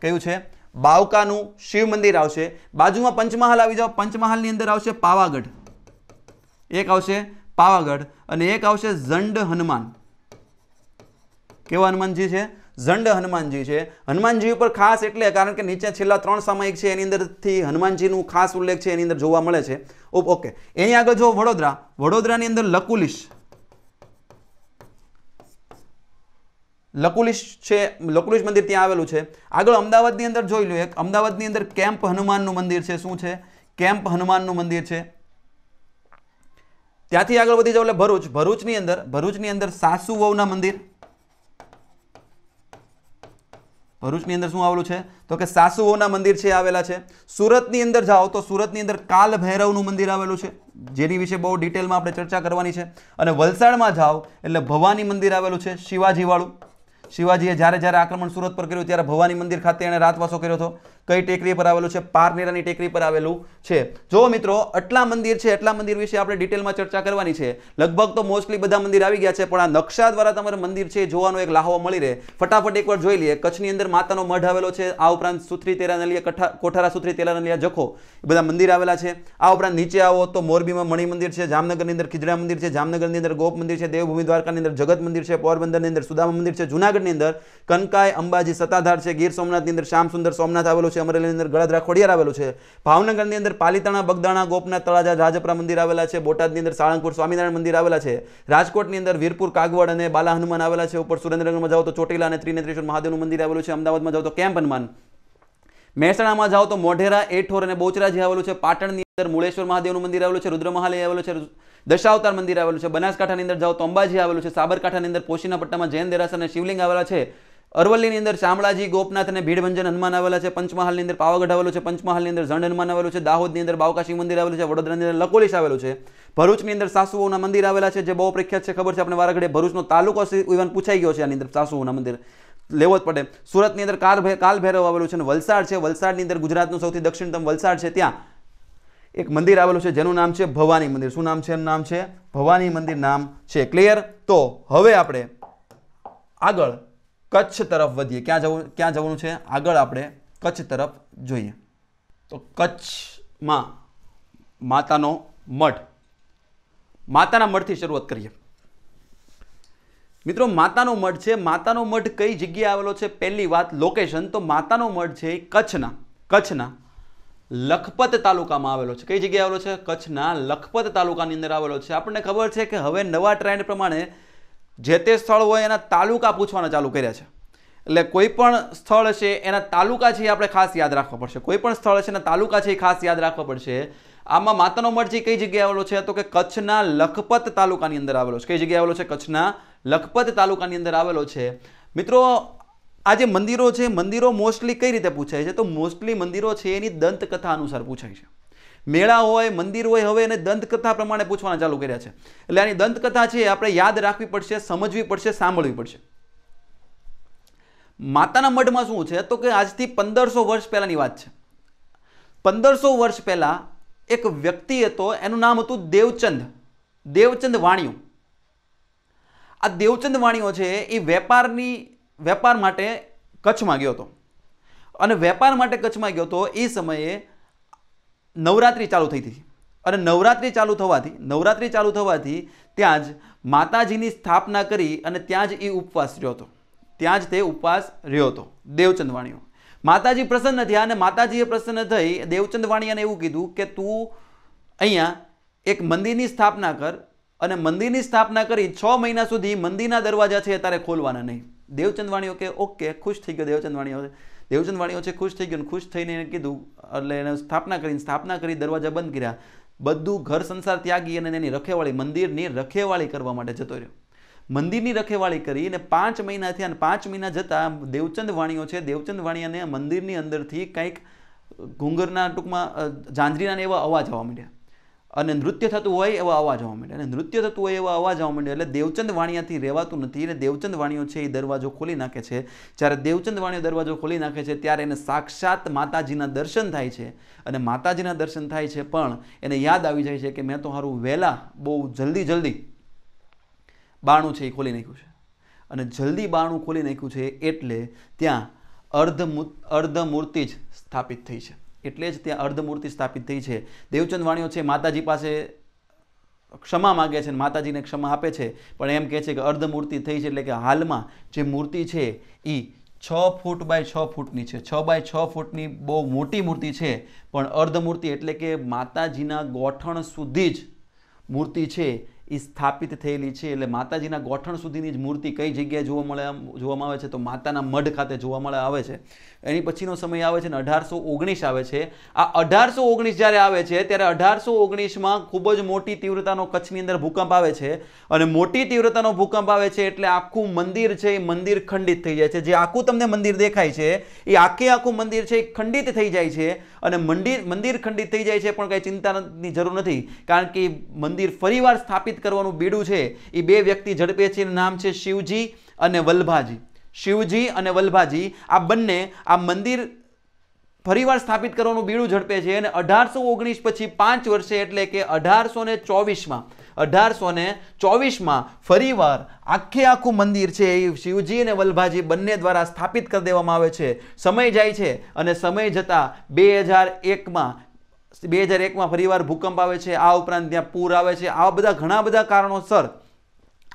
કયું છે? બાવકાનું શિવ મંદિર આવશે. બાજુમાં પંચમહાલ આવી જાઓ. પંચમહાલની અંદર આવશે પાવાગઢ. એક આવશે પાવાગઢ અને એક આવશે ઝંડ હનુમાન. કેવા હનુમાનજી છે? ઝંડ હનુમાનજી છે. હનુમાનજી ઉપર ખાસ એટલે કારણ કે નીચે છેલ્લા ત્રણ સામાયિક છે, એની અંદરથી હનુમાનજીનું ખાસ ઉલ્લેખ છે, એની અંદર જોવા મળે છે. ઓકે. એની આગળ જો વડોદરા. વડોદરાની અંદર લકુલિશ લકુલિશ છે, લકુલિશ મંદિર ત્યાં આવેલું છે. આગળ અમદાવાદની અંદર જોઈ લો એક. અમદાવાદની અંદર કેમ્પ હનુમાનનું મંદિર છે. શું છે? કેમ્પ હનુમાનનું મંદિર છે. ત્યાંથી આગળ વધી જાવ એટલે ભરૂચ. ભરૂચની અંદર ભરૂચની અંદર સાસુ વહુના મંદિર. ભરૂચની અંદર શું આવેલું છે? તો કે સાસુ વહુના મંદિર છે, આવેલા છે. સુરતની અંદર જાઓ તો સુરતની અંદર કાલ ભૈરવનું મંદિર આવેલું છે. જેની વિશે બહુ ડિટેલમાં આપણે ચર્ચા કરવાની છે. અને વલસાડમાં જાઓ એટલે ભવાની મંદિર આવેલું છે, શિવાજીવાળું. શિવાજીએ જ્યારે જ્યારે આક્રમણ સુરત પર કર્યું, ત્યારે ભવાની મંદિર ખાતે એણે રાતવાસો કર્યો હતો. કઈ ટેકરી પર આવેલું છે પારનેરાની ટેકરી પર આવેલું છે. જો મિત્રો, આટલા મંદિર છે એટલા મંદિર વિશે આપણે ડિટેલમાં ચર્ચા કરવાની છે. લગભગ તો મોસ્ટલી બધા મંદિર આવી ગયા છે, પણ આ નકશા દ્વારા તમારે મંદિર છે જોવાનો એક લાહવો મળી રહે. ફટાફટ એકવાર જોઈ લઈએ. કચ્છની અંદર માતાનો મઢ આવેલો છે. આ ઉપરાંત સુથરી તેરા નલિયા કઠા, કોઠારા સુથરી તેરા નલિયા જખો બધા મંદિર આવેલા છે. આ ઉપરાંત નીચે આવો તો મોરબીમાં મણિ મંદિર છે, જામનગરની અંદર ખીજડા મંદિર છે, જામનગરની અંદર ગોપ મંદિર છે દેવભૂમિ દ્વારકાની અંદર જગત મંદિર છે, પોરબંદરની અંદર સુદામા મંદિર છે, જુનાગઢની અંદર કનકાય અંબાજી સત્તાધાર છે, ગીર સોમનાથની અંદર શ્યામ સુંદર સોમનાથ આવેલું છે. અમરેલીની અંદર ગળદરા રાખોડિયાર આવેલું છે. ભાવનગરની અંદર પાલીતાણા, બગદાણા, ગોપનાથ, તળાજા રાજપરા મંદિર આવેલા છે. બોટાદની અંદર સાળંગપુર, સ્વામિનારાયણ મંદિર આવેલા છે. રાજકોટની અંદર વીરપુર, કાગવડ અને બાલા હનુમાન આવેલા છે. ઉપર સુરેન્દ્રનગરમાં જાઓ તો ચોટીલા અને ત્રિનેત્રેશ્વર મહાદેવનું મંદિર આવેલું છે. અમદાવાદમાં જાઓ તો કેમ્પ હનુમાન. મહેસાણામાં જાઓ તો મોઢેરા, એઠોર અને બોચરાજી આવેલું છે, પાટણની અંદર મૂળેશ્વર મહાદેવનું મંદિર આવેલું છે. રુદ્રમહાલય આવેલું છે. દશાવતાર મંદિર આવેલું છે. બનાસકાંઠાની અંદર જાઓ તો અંબાજી આવેલું છે. સાબરકાંઠાની અંદર પોશીના પટ્ટામાં જૈન દેરાસર અને શિવલિંગ આવેલા છે. અરવલ્લીની અંદર શામળાજી, ગોપનાથ અને ભીડભંજન હનુમાન આવેલા છે, પંચમહાલની અંદર પાવાગઢ આવેલું છે, પંચમહાલની અંદર ઝંડ હનુમાન આવેલું છે, દાહોદની અંદર બાવકાશી મંદિર આવેલું છે, વડોદરાની અંદર લકોલીશ આવેલું છે. ભરૂચની અંદર સાસુઓના મંદિર આવેલા છે, જે બહુ પ્રખ્યાત છે, ખબર છે આપણે વારાઘડે ભરૂચનો તાલુકો ઇવન પૂછાઈ ગયો છે આની અંદર સાસુઓના મંદિર. લેવો જ પડે. સુરતની અંદર કાલ કાલ ભૈરવ આવેલું છે અને વલસાડ છે, વલસાડની અંદર ગુજરાતનું સૌથી દક્ષિણતમ વલસાડ છે, ત્યાં એક મંદિર આવેલું છે, જેનું નામ છે ભવાની મંદિર. શું નામ છે? એનું નામ છે ભવાની મંદિર નામ છે, ક્લિયર? તો હવે આપણે આગળ કચ્છ તરફ વધીએ. ક્યાં જવું ક્યાં જવાનું છે? આગળ આપણે કચ્છ તરફ જોઈએ. તો કચ્છમાં માતાનો મઠ માતાના મઠથી શરૂઆત કરીએ. મિત્રો, માતાનો મઠ છે. માતાનો મઠ કઈ જગ્યાએ આવેલો છે? પહેલી વાત લોકેશન તો માતાનો મઠ છે કચ્છના કચ્છના લખપત તાલુકામાં આવેલો છે. કઈ જગ્યાએ આવેલો છે? કચ્છના લખપત તાલુકાની અંદર આવેલો છે. આપણને ખબર છે કે હવે નવા ટ્રેન્ડ પ્રમાણે જે તે સ્થળ હોય એના તાલુકા પૂછવાના ચાલુ કર્યા છે. એટલે કોઈ પણ સ્થળ છે એના તાલુકા છે એ આપણે ખાસ યાદ રાખવા પડશે. કોઈ પણ સ્થળ છે એના તાલુકા છે એ ખાસ યાદ રાખવા પડશે. આમાં માતાનો મઠ કઈ જગ્યાએ આવેલો છે તો કે કચ્છના લખપત તાલુકાની અંદર આવેલો છે. કઈ જગ્યાએ આવેલો છે? કચ્છના લખપત તાલુકાની અંદર આવેલો છે. મિત્રો, આ જે મંદિરો છે, મંદિરો મોસ્ટલી કઈ રીતે પૂછાય છે? તો મોસ્ટલી મંદિરો છે એની દંતકથા અનુસાર પૂછાય છે. મેળા હોય, મંદિર હોય, હવે એને દંતકથા પ્રમાણે પૂછવાના ચાલુ કર્યા છે. એટલે આની દંતકથા છે આપણે યાદ રાખવી પડશે, સમજવી પડશે, સાંભળવી પડશે. માતાના મઢમાં શું છે? તો કે આજથી પંદરસો વર્ષ પહેલાંની વાત છે. પંદરસો વર્ષ પહેલાં એક વ્યક્તિ હતો, એનું નામ હતું દેવચંદ. દેવચંદ વાણિયો. આ દેવચંદ વાણિયો છે એ વેપારની, વેપાર માટે કચ્છમાં ગયો હતો. અને વેપાર માટે કચ્છમાં ગયો હતો એ સમયે નવરાત્રિ ચાલુ થઈ હતી. અને નવરાત્રિ ચાલુ થવાથી, નવરાત્રિ ચાલુ થવાથી ત્યાં જ માતાજીની સ્થાપના કરી અને ત્યાં જ એ ઉપવાસ રહ્યો હતો. ત્યાં જ તે ઉપવાસ રહ્યો હતો, દેવચંદવાણીઓ. માતાજી પ્રસન્ન થયા અને માતાજીએ પ્રસન્ન થઈ દેવચંદ વાણિયાને એવું કીધું કે, તું અહીંયા એક મંદિરની સ્થાપના કર અને મંદિરની સ્થાપના કરી છ મહિના સુધી મંદિરના દરવાજા છે એ તારે ખોલવાના નહીં. દેવચંદ વાણીઓ કે, ઓકે, ખુશ થઈ ગયો દેવચંદ વાણીઓ દેવચંદ છે, ખુશ થઈ ગયો ખુશ થઈને એને કીધું, એટલે એને સ્થાપના કરીને, સ્થાપના કરી દરવાજા બંધ કર્યા. બધું ઘર સંસાર ત્યાગી અને એની રખેવાળી, મંદિરની રખેવાળી કરવા માટે જતો રહ્યો. મંદિરની રખેવાળી કરી અને પાંચ મહિના થયા અને પાંચ મહિના જતાં દેવચંદ વાણીઓ છે દેવચંદ વાણિયાને મંદિરની અંદરથી કંઈક ઘૂંઘરના ટૂંકમાં ઝાંઝરીના એવા અવાજ આવવા માંડ્યા. અને નૃત્ય થતું હોય એવા અવાજ આવવા માંડે અને નૃત્ય થતું હોય એવા અવાજ આવવા માંડે એટલે દેવચંદ વાણિયાથી રહેવાતું નથી. અને દેવચંદ વાણીઓ છે એ દરવાજો ખોલી નાખે છે. જ્યારે દેવચંદ વાણીઓ દરવાજો ખોલી નાખે છે ત્યારે એને સાક્ષાત માતાજીના દર્શન થાય છે. અને માતાજીના દર્શન થાય છે પણ એને યાદ આવી જાય છે કે મેં તો સારું વહેલા બહુ જલ્દી જલ્દી બાણું છે એ ખોલી નાખ્યું છે. અને જલ્દી બાણું ખોલી નાખ્યું છે એટલે ત્યાં અર્ધ અર્ધમૂર્તિ જ સ્થાપિત થઈ છે. એટલે જ ત્યાં અર્ધમૂર્તિ સ્થાપિત થઈ છે. દેવચંદ વાણીઓ છે, માતાજી પાસે ક્ષમા માગે છે અને માતાજીને ક્ષમા આપે છે. પણ એમ કહે છે કે અર્ધમૂર્તિ થઈ છે એટલે કે હાલમાં જે મૂર્તિ છે એ છ ફૂટ બાય છ ફૂટની છે. છ બાય છ ફૂટની બહુ મોટી મૂર્તિ છે, પણ અર્ધમૂર્તિ એટલે કે માતાજીના ગોઠણ સુધી જ મૂર્તિ છે એ સ્થાપિત થયેલી છે. એટલે માતાજીના ગોઠણ સુધીની જ મૂર્તિ કઈ જગ્યાએ જોવા મળે જોવામાં આવે છે? તો માતાના મઢ ખાતે જોવા મળે, આવે છે. એની પછીનો સમય આવે છે ને અઢારસો ઓગણીસ આવે છે. આ અઢારસો ઓગણીસ જ્યારે આવે છે, ત્યારે અઢારસો ઓગણીસમાં ખૂબ જ મોટી તીવ્રતાનો કચ્છની અંદર ભૂકંપ આવે છે. અને મોટી તીવ્રતાનો ભૂકંપ આવે છે એટલે આખું મંદિર છે એ મંદિર ખંડિત થઈ જાય છે. જે આખું તમને મંદિર દેખાય છે, એ આખે આખું મંદિર છે એ ખંડિત થઈ જાય છે. અને મંદિર મંદિર ખંડિત થઈ જાય છે પણ કંઈ ચિંતાની જરૂર નથી. કારણ કે મંદિર ફરીવાર સ્થાપિત કરવાનું બીડું છે. એ બે વ્યક્તિ ઝડપે છે નામ છે શિવજી અને વલ્ભાજી. શિવજી અને વલ્ભાજી, આ બંને આ મંદિર ફરીવાર સ્થાપિત કરવાનું બીડું ઝડપે છે અને અઢારસો ઓગણીસ પછી પાંચ વર્ષે એટલે કે અઢારસો ને ચોવીસમાં, અઢારસો ને ચોવીસમાં ફરીવાર આખે આખું મંદિર છે એ શિવજી અને વલ્ભાજી બંને દ્વારા સ્થાપિત કરી દેવામાં આવે છે. સમય જાય છે અને સમય જતાં બે હજાર એકમાં, બે હજાર એકમાં ફરીવાર ભૂકંપ આવે છે. આ ઉપરાંત ત્યાં પૂર આવે છે. આવા બધા ઘણા બધા કારણોસર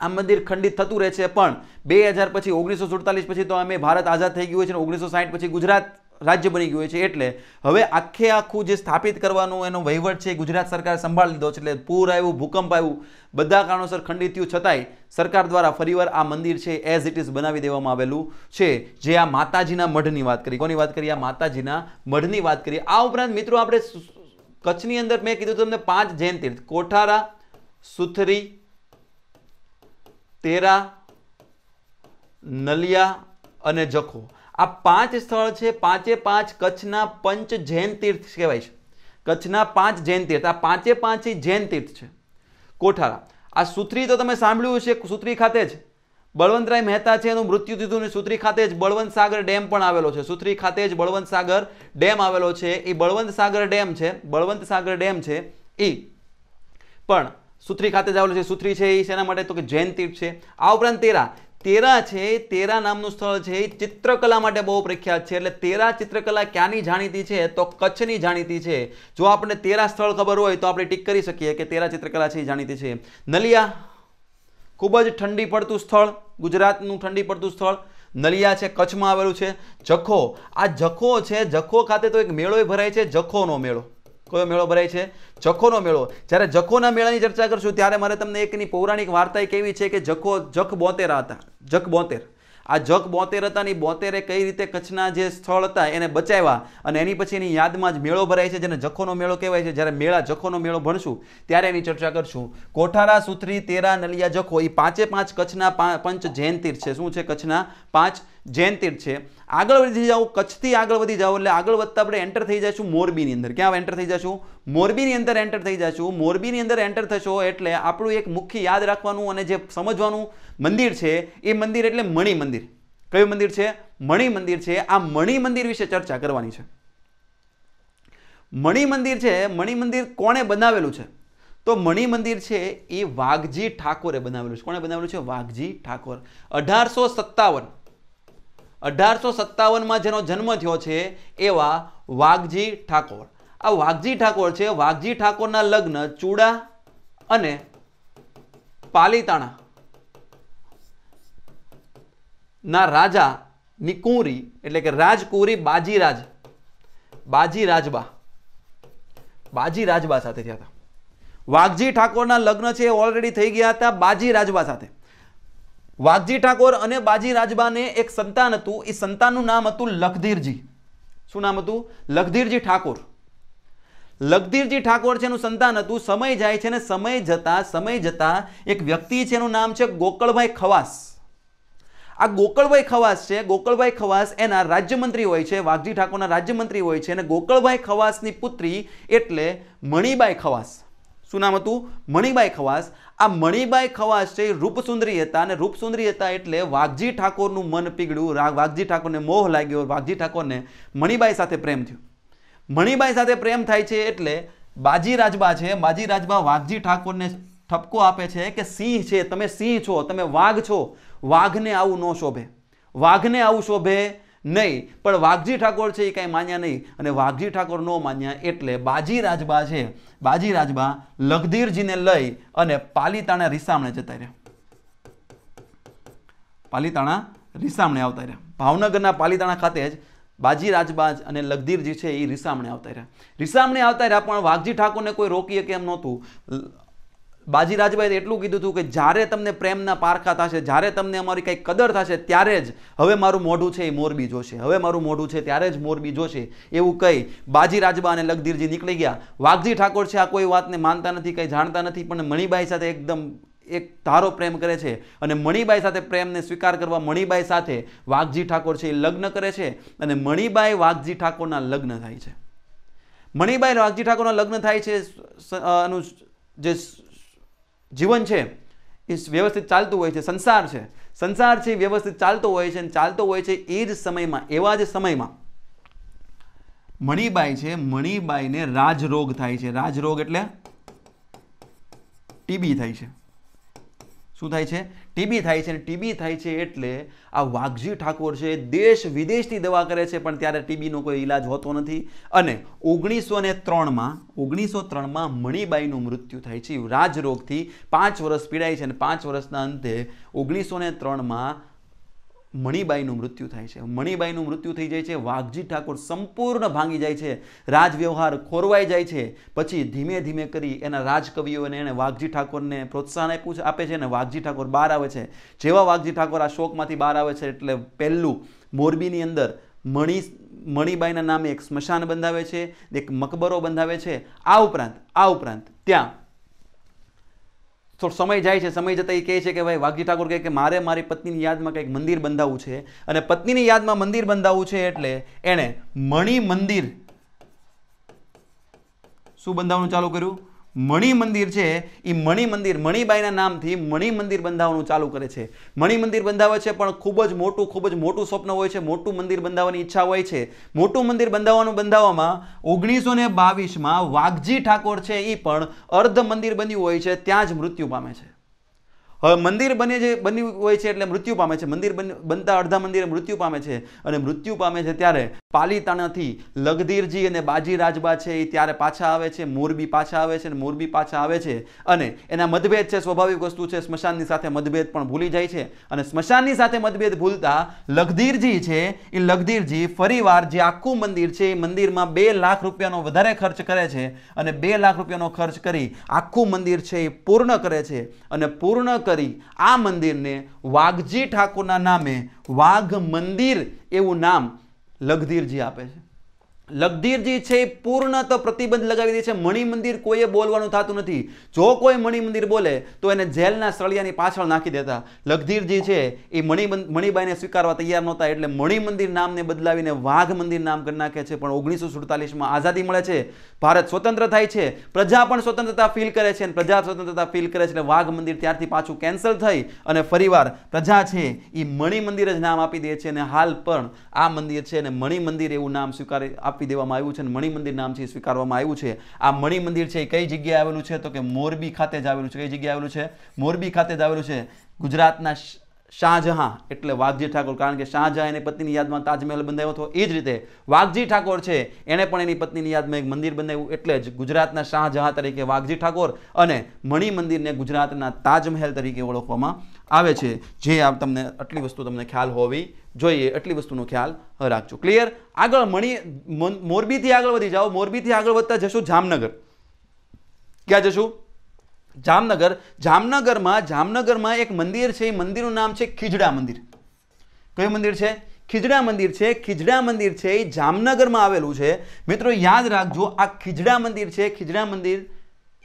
આ મંદિર ખંડિત થતું રહે છે. પણ બે હજાર પછી, ઓગણીસો સુડતાલીસ પછી તો અમે ભારત આઝાદ થઈ ગયું છે અને ઓગણીસો સાઠ પછી ગુજરાત રાજ્ય બની ગયું છે. એટલે હવે આખે આખું જે સ્થાપિત કરવાનું એનો વહીવટ છે ગુજરાત સરકારે સંભાળ લીધો છે. એટલે પૂર આવ્યું, ભૂકંપ આવ્યું, બધા કારણોસર ખંડિત થયું. છતાંય સરકાર દ્વારા ફરીવાર આ મંદિર છે એઝ ઇટ ઇઝ બનાવી દેવામાં આવેલું છે. જે આ માતાજીના મઢની વાત કરી. કોની વાત કરી? આ માતાજીના મઢની વાત કરી. આ ઉપરાંત મિત્રો, આપણે કચ્છની અંદર મેં કીધું તમને પાંચ જૈન તીર્થ. કોઠારા, સુથરી તેરા, નલિયા અને જખો. આ પાંચ સ્થળ છે, પાંચે પાંચ કચ્છના પંચ જૈન તીર્થ કહેવાય છે. કચ્છના પાંચ જૈન તીર્થ. આ પાંચે પાંચ જૈન તીર્થ છે. કોઠારા. આ સુત્રી તો તમે સાંભળ્યું છે સુત્રી ખાતે જ. બળવંતરાય મહેતા છે, એનું મૃત્યુ થયું સુત્રી ખાતે જ બળવંત સાગર ડેમ પણ આવેલો છે. સુત્રી ખાતે જ બળવંત સાગર ડેમ આવેલો છે. એ બળવંત સાગર ડેમ છે. બળવંત સાગર ડેમ છે. એ પણ સુત્રી ખાતે આવેલો છે, સુત્રી છે એ શેના માટે? તો કે જૈન તીર્થ છે. આ ઉપરાંત તેરા. તેરા છે, તેરા નામનું સ્થળ છે, એ ચિત્રકલા માટે બહુ પ્રખ્યાત છે. એટલે તેરા ચિત્રકલા ક્યાંની જાણીતી છે? તો કચ્છની જાણીતી છે. જો આપણે તેરા સ્થળ ખબર હોય, તો આપણે ટીક કરી શકીએ કે તેરા ચિત્રકલા છે એ જાણીતી છે. નલિયા. ખૂબ જ ઠંડી પડતું સ્થળ, ગુજરાતનું ઠંડી પડતું સ્થળ. નલિયા છે, કચ્છમાં આવેલું છે. જખો. આ જખો છે, જખો ખાતે તો એક મેળો ભરાય છે, જખોનો મેળો. કયો મેળો ભરાય છે? જખોનો મેળો. જ્યારે જખોના મેળાની ચર્ચા કરશું, ત્યારે મારે તમને એકની પૌરાણિક વાર્તા એક એવી છે કે જખો, જખ બોતેર હતા. જખ બોતેર. આ જખ બોતેર હતા ને બોતેરે કઈ રીતે કચ્છના જે સ્થળ હતા એને બચાવ્યા અને એની પછી એની યાદમાં જ મેળો ભરાય છે, જેને જખોનો મેળો કહેવાય છે. જ્યારે મેળા જખોનો મેળો ભણશું, ત્યારે એની ચર્ચા કરશું. કોઠારા, સુથરી, તેરા, નલિયા જખો એ પાંચે પાંચ કચ્છના પંચ જૈન તીર્થ છે. શું છે કચ્છના? પાંચ જૈન તીર્થ છે. આગળ વધી જાઓ કચ્છથી આગળ વધી જાઓ એટલે આગળ વધતા આપણે એન્ટર થઈ જઈશું મોરબીની અંદર. ક્યાં એન્ટર થઈ જશું? મોરબીની અંદર એન્ટર થઈ જશું. મોરબીની અંદર એન્ટર થશો એટલે આપણું એક મુખ્ય યાદ રાખવાનું અને જે સમજવાનું મંદિર છે, એ મંદિર એટલે મણિ મંદિર. કયું મંદિર છે? મણિ મંદિર છે. આ મણિ મંદિર વિશે ચર્ચા કરવાની છે. મણિ મંદિર છે, મણિ મંદિર કોણે બનાવેલું છે? તો મણિ મંદિર છે, એ વાઘજી ઠાકોરે બનાવેલું છે. કોણે બનાવેલું છે? વાઘજી ઠાકોર. અઢારસો સત્તાવન અઢારસો સત્તાવનમાં જેનો જન્મ થયો છે એવા વાઘજી ઠાકોર. આ વાઘજી ઠાકોર છે. વાઘજી ઠાકોરના લગ્ન ચૂડા અને પાલીતાણા ના રાજા નિકુરી એટલે કે રાજકુરી બાજીરાજ બાજી રાજબા બાજી રાજબા સાથે થયા હતા. વાઘજી ઠાકોરના લગ્ન છે ઓલરેડી થઈ ગયા હતા બાજી રાજબા સાથે. વાઘજી ઠાકોર અને બાજી રાજબાને એક સંતાન હતું. એ સંતાનનું નામ હતું લખધીરજી. શું નામ હતું? લખધીરજી ઠાકોર. લખધીરજી ઠાકોર છે એનું સંતાન હતું. સમય જાય છે ને સમય જતા સમય જતા એક વ્યક્તિ છે એનું નામ છે ગોકળભાઈ ખવાસ. આ ગોકળભાઈ ખવાસ છે, ગોકળભાઈ ખવાસ એના રાજ્યમંત્રી હોય છે, વાઘજી ઠાકોરના રાજ્યમંત્રી હોય છે અને ગોકળભાઈ ખવાસની પુત્રી એટલે મણિબાઈ ખવાસ. શું નામ હતું? મણિબાઈ ખવાસ. આ મણિબાઈ ખવાસ છે રૂપસુંદરી હતા અને રૂપસુંદરી હતા એટલે વાઘજી ઠાકોરનું મન પીગળ્યું વાઘજી ઠાકોરને મોહ લાગ્યો, વાઘજી ઠાકોરને મણિબાઈ સાથે પ્રેમ થયો. મણિબાઈ સાથે પ્રેમ થાય છે એટલે બાજી રાજબા છે, બાજી રાજબા વાઘજી ઠાકોરને ઠપકો આપે છે કે સિંહ છે, તમે સિંહ છો, તમે વાઘ છો, વાઘને આવું ન શોભે. વાઘને આવું શોભે નહીં, પણ વાઘજી ઠાકોર છે એ કાંઈ માન્યા નહીં. અને વાઘજી ઠાકોર ન માન્યા એટલે બાજી રાજબા છે, બાજી રાજબા લખધીરજીને લઈ અને પાલીતાણા રીસામણે જતા રહ્યા. પાલીતાણા રીસામણે આવતા રહ્યા. ભાવનગરના પાલીતાણા ખાતે જ બાજી રાજબાજ અને લગધીરજી છે એ રીસામણે આવતા રહ્યા. રીસામણે આવતા રહ્યા, પણ વાઘજી ઠાકોરને કોઈ રોકીએ કે એમ નહોતું? બાજી રાજભાઈએ એટલું કીધું હતું કે જ્યારે તમને પ્રેમના પારખા થશે, જ્યારે તમને અમારી કંઈક કદર થશે, ત્યારે જ હવે મારું મોઢું છે એ મોરબી જોશે. હવે મારું મોઢું છે ત્યારે જ મોરબી જોશે. એવું કહી બાજી રાજબા અને લગધીરજી નીકળી ગયા. વાઘજી ઠાકોર છે આ કોઈ વાતને માનતા નથી, કંઈ જાણતા નથી, પણ મણિબાઈ સાથે એકદમ એક ધારો પ્રેમ કરે છે અને મણિબાઈ સાથે પ્રેમને સ્વીકાર કરવા મણિબાઈ સાથે વાઘજી ઠાકોર છે એ લગ્ન કરે છે અને મણિબાઈ વાઘજી ઠાકોરના લગ્ન થાય છે. મણિબાઈ વાઘજી ઠાકોરના લગ્ન થાય છે જે જીવન છે, એ વ્યવસ્થિત ચાલતું હોય છે, સંસાર છે. સંસાર છે વ્યવસ્થિત ચાલતો હોય છે, અને ચાલતો હોય છે, એ જ સમયમાં, એવા જ સમયમાં. મણિબાઈ છે, મણિબાઈને રાજરોગ થાય છે. રાજરોગ એટલે ટીબી થાય છે. શું થાય છે? ટીબી થાય છે અને ટીબી થાય છે એટલે આ વાઘજી ઠાકોર છે દેશ વિદેશથી દવા કરે છે, પણ ત્યારે ટીબીનો કોઈ ઈલાજ હોતો નથી. અને ઓગણીસો ને ત્રણમાં, ઓગણીસો ત્રણમાં મણિબાઈનું મૃત્યુ થાય છે. રાજરોગથી પાંચ વર્ષ પીડાય છે અને પાંચ વર્ષના અંતે ઓગણીસો ને ત્રણમાં મણિબાઈનું મૃત્યુ થાય છે. મણિબાઈનું મૃત્યુ થઈ જાય છે, વાઘજી ઠાકોર સંપૂર્ણ ભાંગી જાય છે, રાજવ્યવહાર ખોરવાઈ જાય છે, પછી ધીમે ધીમે કરી એના રાજકવિઓને એણે વાઘજી ઠાકોરને પ્રોત્સાહન આપ્યું છે, આપે છે અને વાઘજી ઠાકોર બહાર આવે છે. જેવા વાઘજી ઠાકોર આ શોકમાંથી બહાર આવે છે એટલે પહેલું મોરબીની અંદર મણિ મણિબાઈના નામે એક સ્મશાન બંધાવે છે, એક મકબરો બંધાવે છે. આ ઉપરાંત આ ઉપરાંત ત્યાં થોડો સમય જાય છે, સમય જતાં એ કહે છે કે, ભાઈ, વાઘજી ઠાકોર કહે કે, મારે મારી પત્નીની યાદમાં કંઈક મંદિર બંધાવવું છે. અને પત્નીની યાદમાં મંદિર બંધાવવું છે એટલે એણે મણિ મંદિર શું બંધાવવાનું ચાલુ કર્યું? મણિ મંદિર છે એ મણિ મંદિર મણિબાઈના નામથી મણિ મંદિર બંધાવવાનું ચાલુ કરે છે. મણિ મંદિર બંધાવે છે, પણ ખૂબ જ મોટું, ખૂબ જ મોટું સ્વપ્ન હોય છે, મોટું મંદિર બંધાવવાની ઈચ્છા હોય છે. મોટું મંદિર બંધાવવાનું બંધાવવામાં ઓગણીસો ને બાવીસમાં વાઘજી ઠાકોર છે એ પણ અર્ધ મંદિર બન્યું હોય છે, ત્યાં જ મૃત્યુ પામે છે. હવે મંદિર બને જે બન્યું હોય છે એટલે મૃત્યુ પામે છે. મંદિર બનતા અડધા મંદિરે મૃત્યુ પામે છે. અને મૃત્યુ પામે છે ત્યારે પાલીતાણાથી લગધીરજી અને બાજી રાજબા છે એ ત્યારે પાછા આવે છે. મોરબી પાછા આવે છે અને મોરબી પાછા આવે છે. અને એના મતભેદ છે, સ્વાભાવિક વસ્તુ છે, સ્મશાનની સાથે મતભેદ પણ ભૂલી જાય છે. અને સ્મશાનની સાથે મતભેદ ભૂલતા લગધીરજી છે, એ લગધીરજી ફરીવાર જે આખું મંદિર છે, એ મંદિરમાં બે લાખ રૂપિયાનો વધારે ખર્ચ કરે છે. અને બે લાખ રૂપિયાનો ખર્ચ કરી આખું મંદિર છે એ પૂર્ણ કરે છે. અને પૂર્ણ કરી આ મંદિરને વાઘજી ઠાકોરના નામે વાઘ મંદિર એવું નામ લગધીરજી આપે છે. લગધીરજી છે એ પૂર્ણત પ્રતિબંધ લગાવી દે છે. મણિ મંદિર કોઈએ બોલવાનું થતું નથી. જો કોઈ મણિ મંદિર બોલે, તો એને જેલના સળિયાની પાછળ નાખી દેતા. લગધીરજી છે, એ મણિ મણિબાઈને સ્વીકારવા તૈયાર નહોતા, એટલે મણિ મંદિર નામને બદલાવીને વાઘ મંદિર નામ કરી નાખે છે, પણ ઓગણીસો સુડતાલીસમાં આઝાદી મળે છે. ભારત સ્વતંત્ર થાય છે. પ્રજા પણ સ્વતંત્રતા ફીલ કરે છે અને પ્રજા સ્વતંત્રતા ફીલ કરે છે, એટલે વાઘ મંદિર ત્યારથી પાછું કેન્સલ થઈ અને ફરીવાર પ્રજા છે, એ મણિ મંદિર જ નામ આપી દે છે અને હાલ પણ આ મંદિર છે અને મણિ મંદિર એવું નામ સ્વીકારી આપી દેવામાં આવ્યું છે અને મણિ મંદિર નામથી સ્વીકારવામાં આવ્યું છે. આ મણિમંદિર છે એ કઈ જગ્યાએ આવેલું છે? તો કે મોરબી ખાતે જ આવેલું છે. કઈ જગ્યાએ આવેલું છે? મોરબી ખાતે જ આવેલું છે. ગુજરાતના શાહજહાં, એટલે વાઘજી ઠાકોર. કારણ કે શાહજહાં એની પત્નીની યાદમાં તાજમહેલ બંધાયો હતો. એ જ રીતે વાઘજી ઠાકોર છે, એણે પણ એની પત્નીની યાદમાં એક મંદિર બંધાવ્યું એટલે જ ગુજરાતના શાહજહાં તરીકે વાઘજી ઠાકોર અને મણિ મંદિરને ગુજરાતના તાજમહેલ તરીકે ઓળખવામાં આવે છે. જે આ તમને આટલી વસ્તુ તમને ખ્યાલ હોવી જોઈએ. એટલી વસ્તુનો ખ્યાલ રાખજો. ક્લિયર આગળ મણી મોરબીથી આગળ વધી જાઓ. મોરબીથી આગળ વધતા જશું જામનગર. ક્યાં જશું? જામનગર, જામનગરમાં જામનગરમાં એક મંદિર છે, એ મંદિરનું નામ છે ખીજડા મંદિર. કયું મંદિર છે? ખીજડા મંદિર છે. ખીજડા મંદિર છે, એ જામનગરમાં આવેલું છે. મિત્રો, યાદ રાખજો, આ ખીજડા મંદિર છે. ખીજડા મંદિર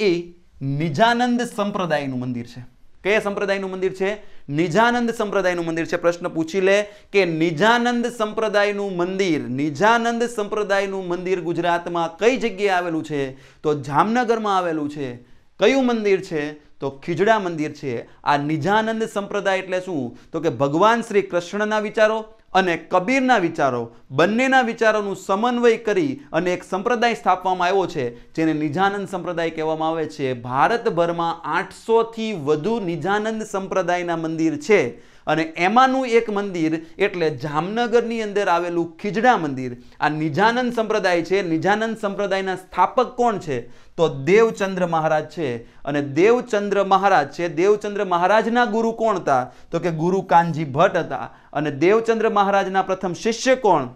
એ નિજાનંદ સંપ્રદાયનું મંદિર છે. કયા સંપ્રદાયનું મંદિર છે? નિજાનંદ સંપ્રદાયનું મંદિર છે. પ્રશ્ન પૂછી લે કે નિજાનંદ સંપ્રદાયનું મંદિર, નિજાનંદ સંપ્રદાયનું મંદિર ગુજરાતમાં કઈ જગ્યાએ આવેલું છે? તો જામનગરમાં આવેલું છે. કયું મંદિર છે? તો ખીજડા મંદિર છે. આ નિજાનંદ સંપ્રદાય એટલે શું? તો કે ભગવાન શ્રી કૃષ્ણના વિચારો અને કબીરના વિચારો. બંનેના વિચારોનું સમન્વય કરી અને એક સંપ્રદાય સ્થાપવામાં આવ્યો છે, જેને નિજાનંદ સંપ્રદાય કહેવામાં આવે છે. ભારતભરમાં આઠસોથી વધુ નિજાનંદ સંપ્રદાયના મંદિર છે. અને એમાંનું એક મંદિર એટલે જામનગરની અંદર આવેલું ખીજડા મંદિર. આ નિજાનંદ સંપ્રદાય છે. નિજાનંદ સંપ્રદાયના સ્થાપક કોણ છે? તો દેવચંદ્ર મહારાજ છે. અને દેવચંદ્ર મહારાજ છે. દેવચંદ્ર મહારાજના ગુરુ કોણ હતા? તો કે ગુરુ કાનજી ભટ્ટ હતા. અને દેવચંદ્ર મહારાજના પ્રથમ શિષ્ય કોણ?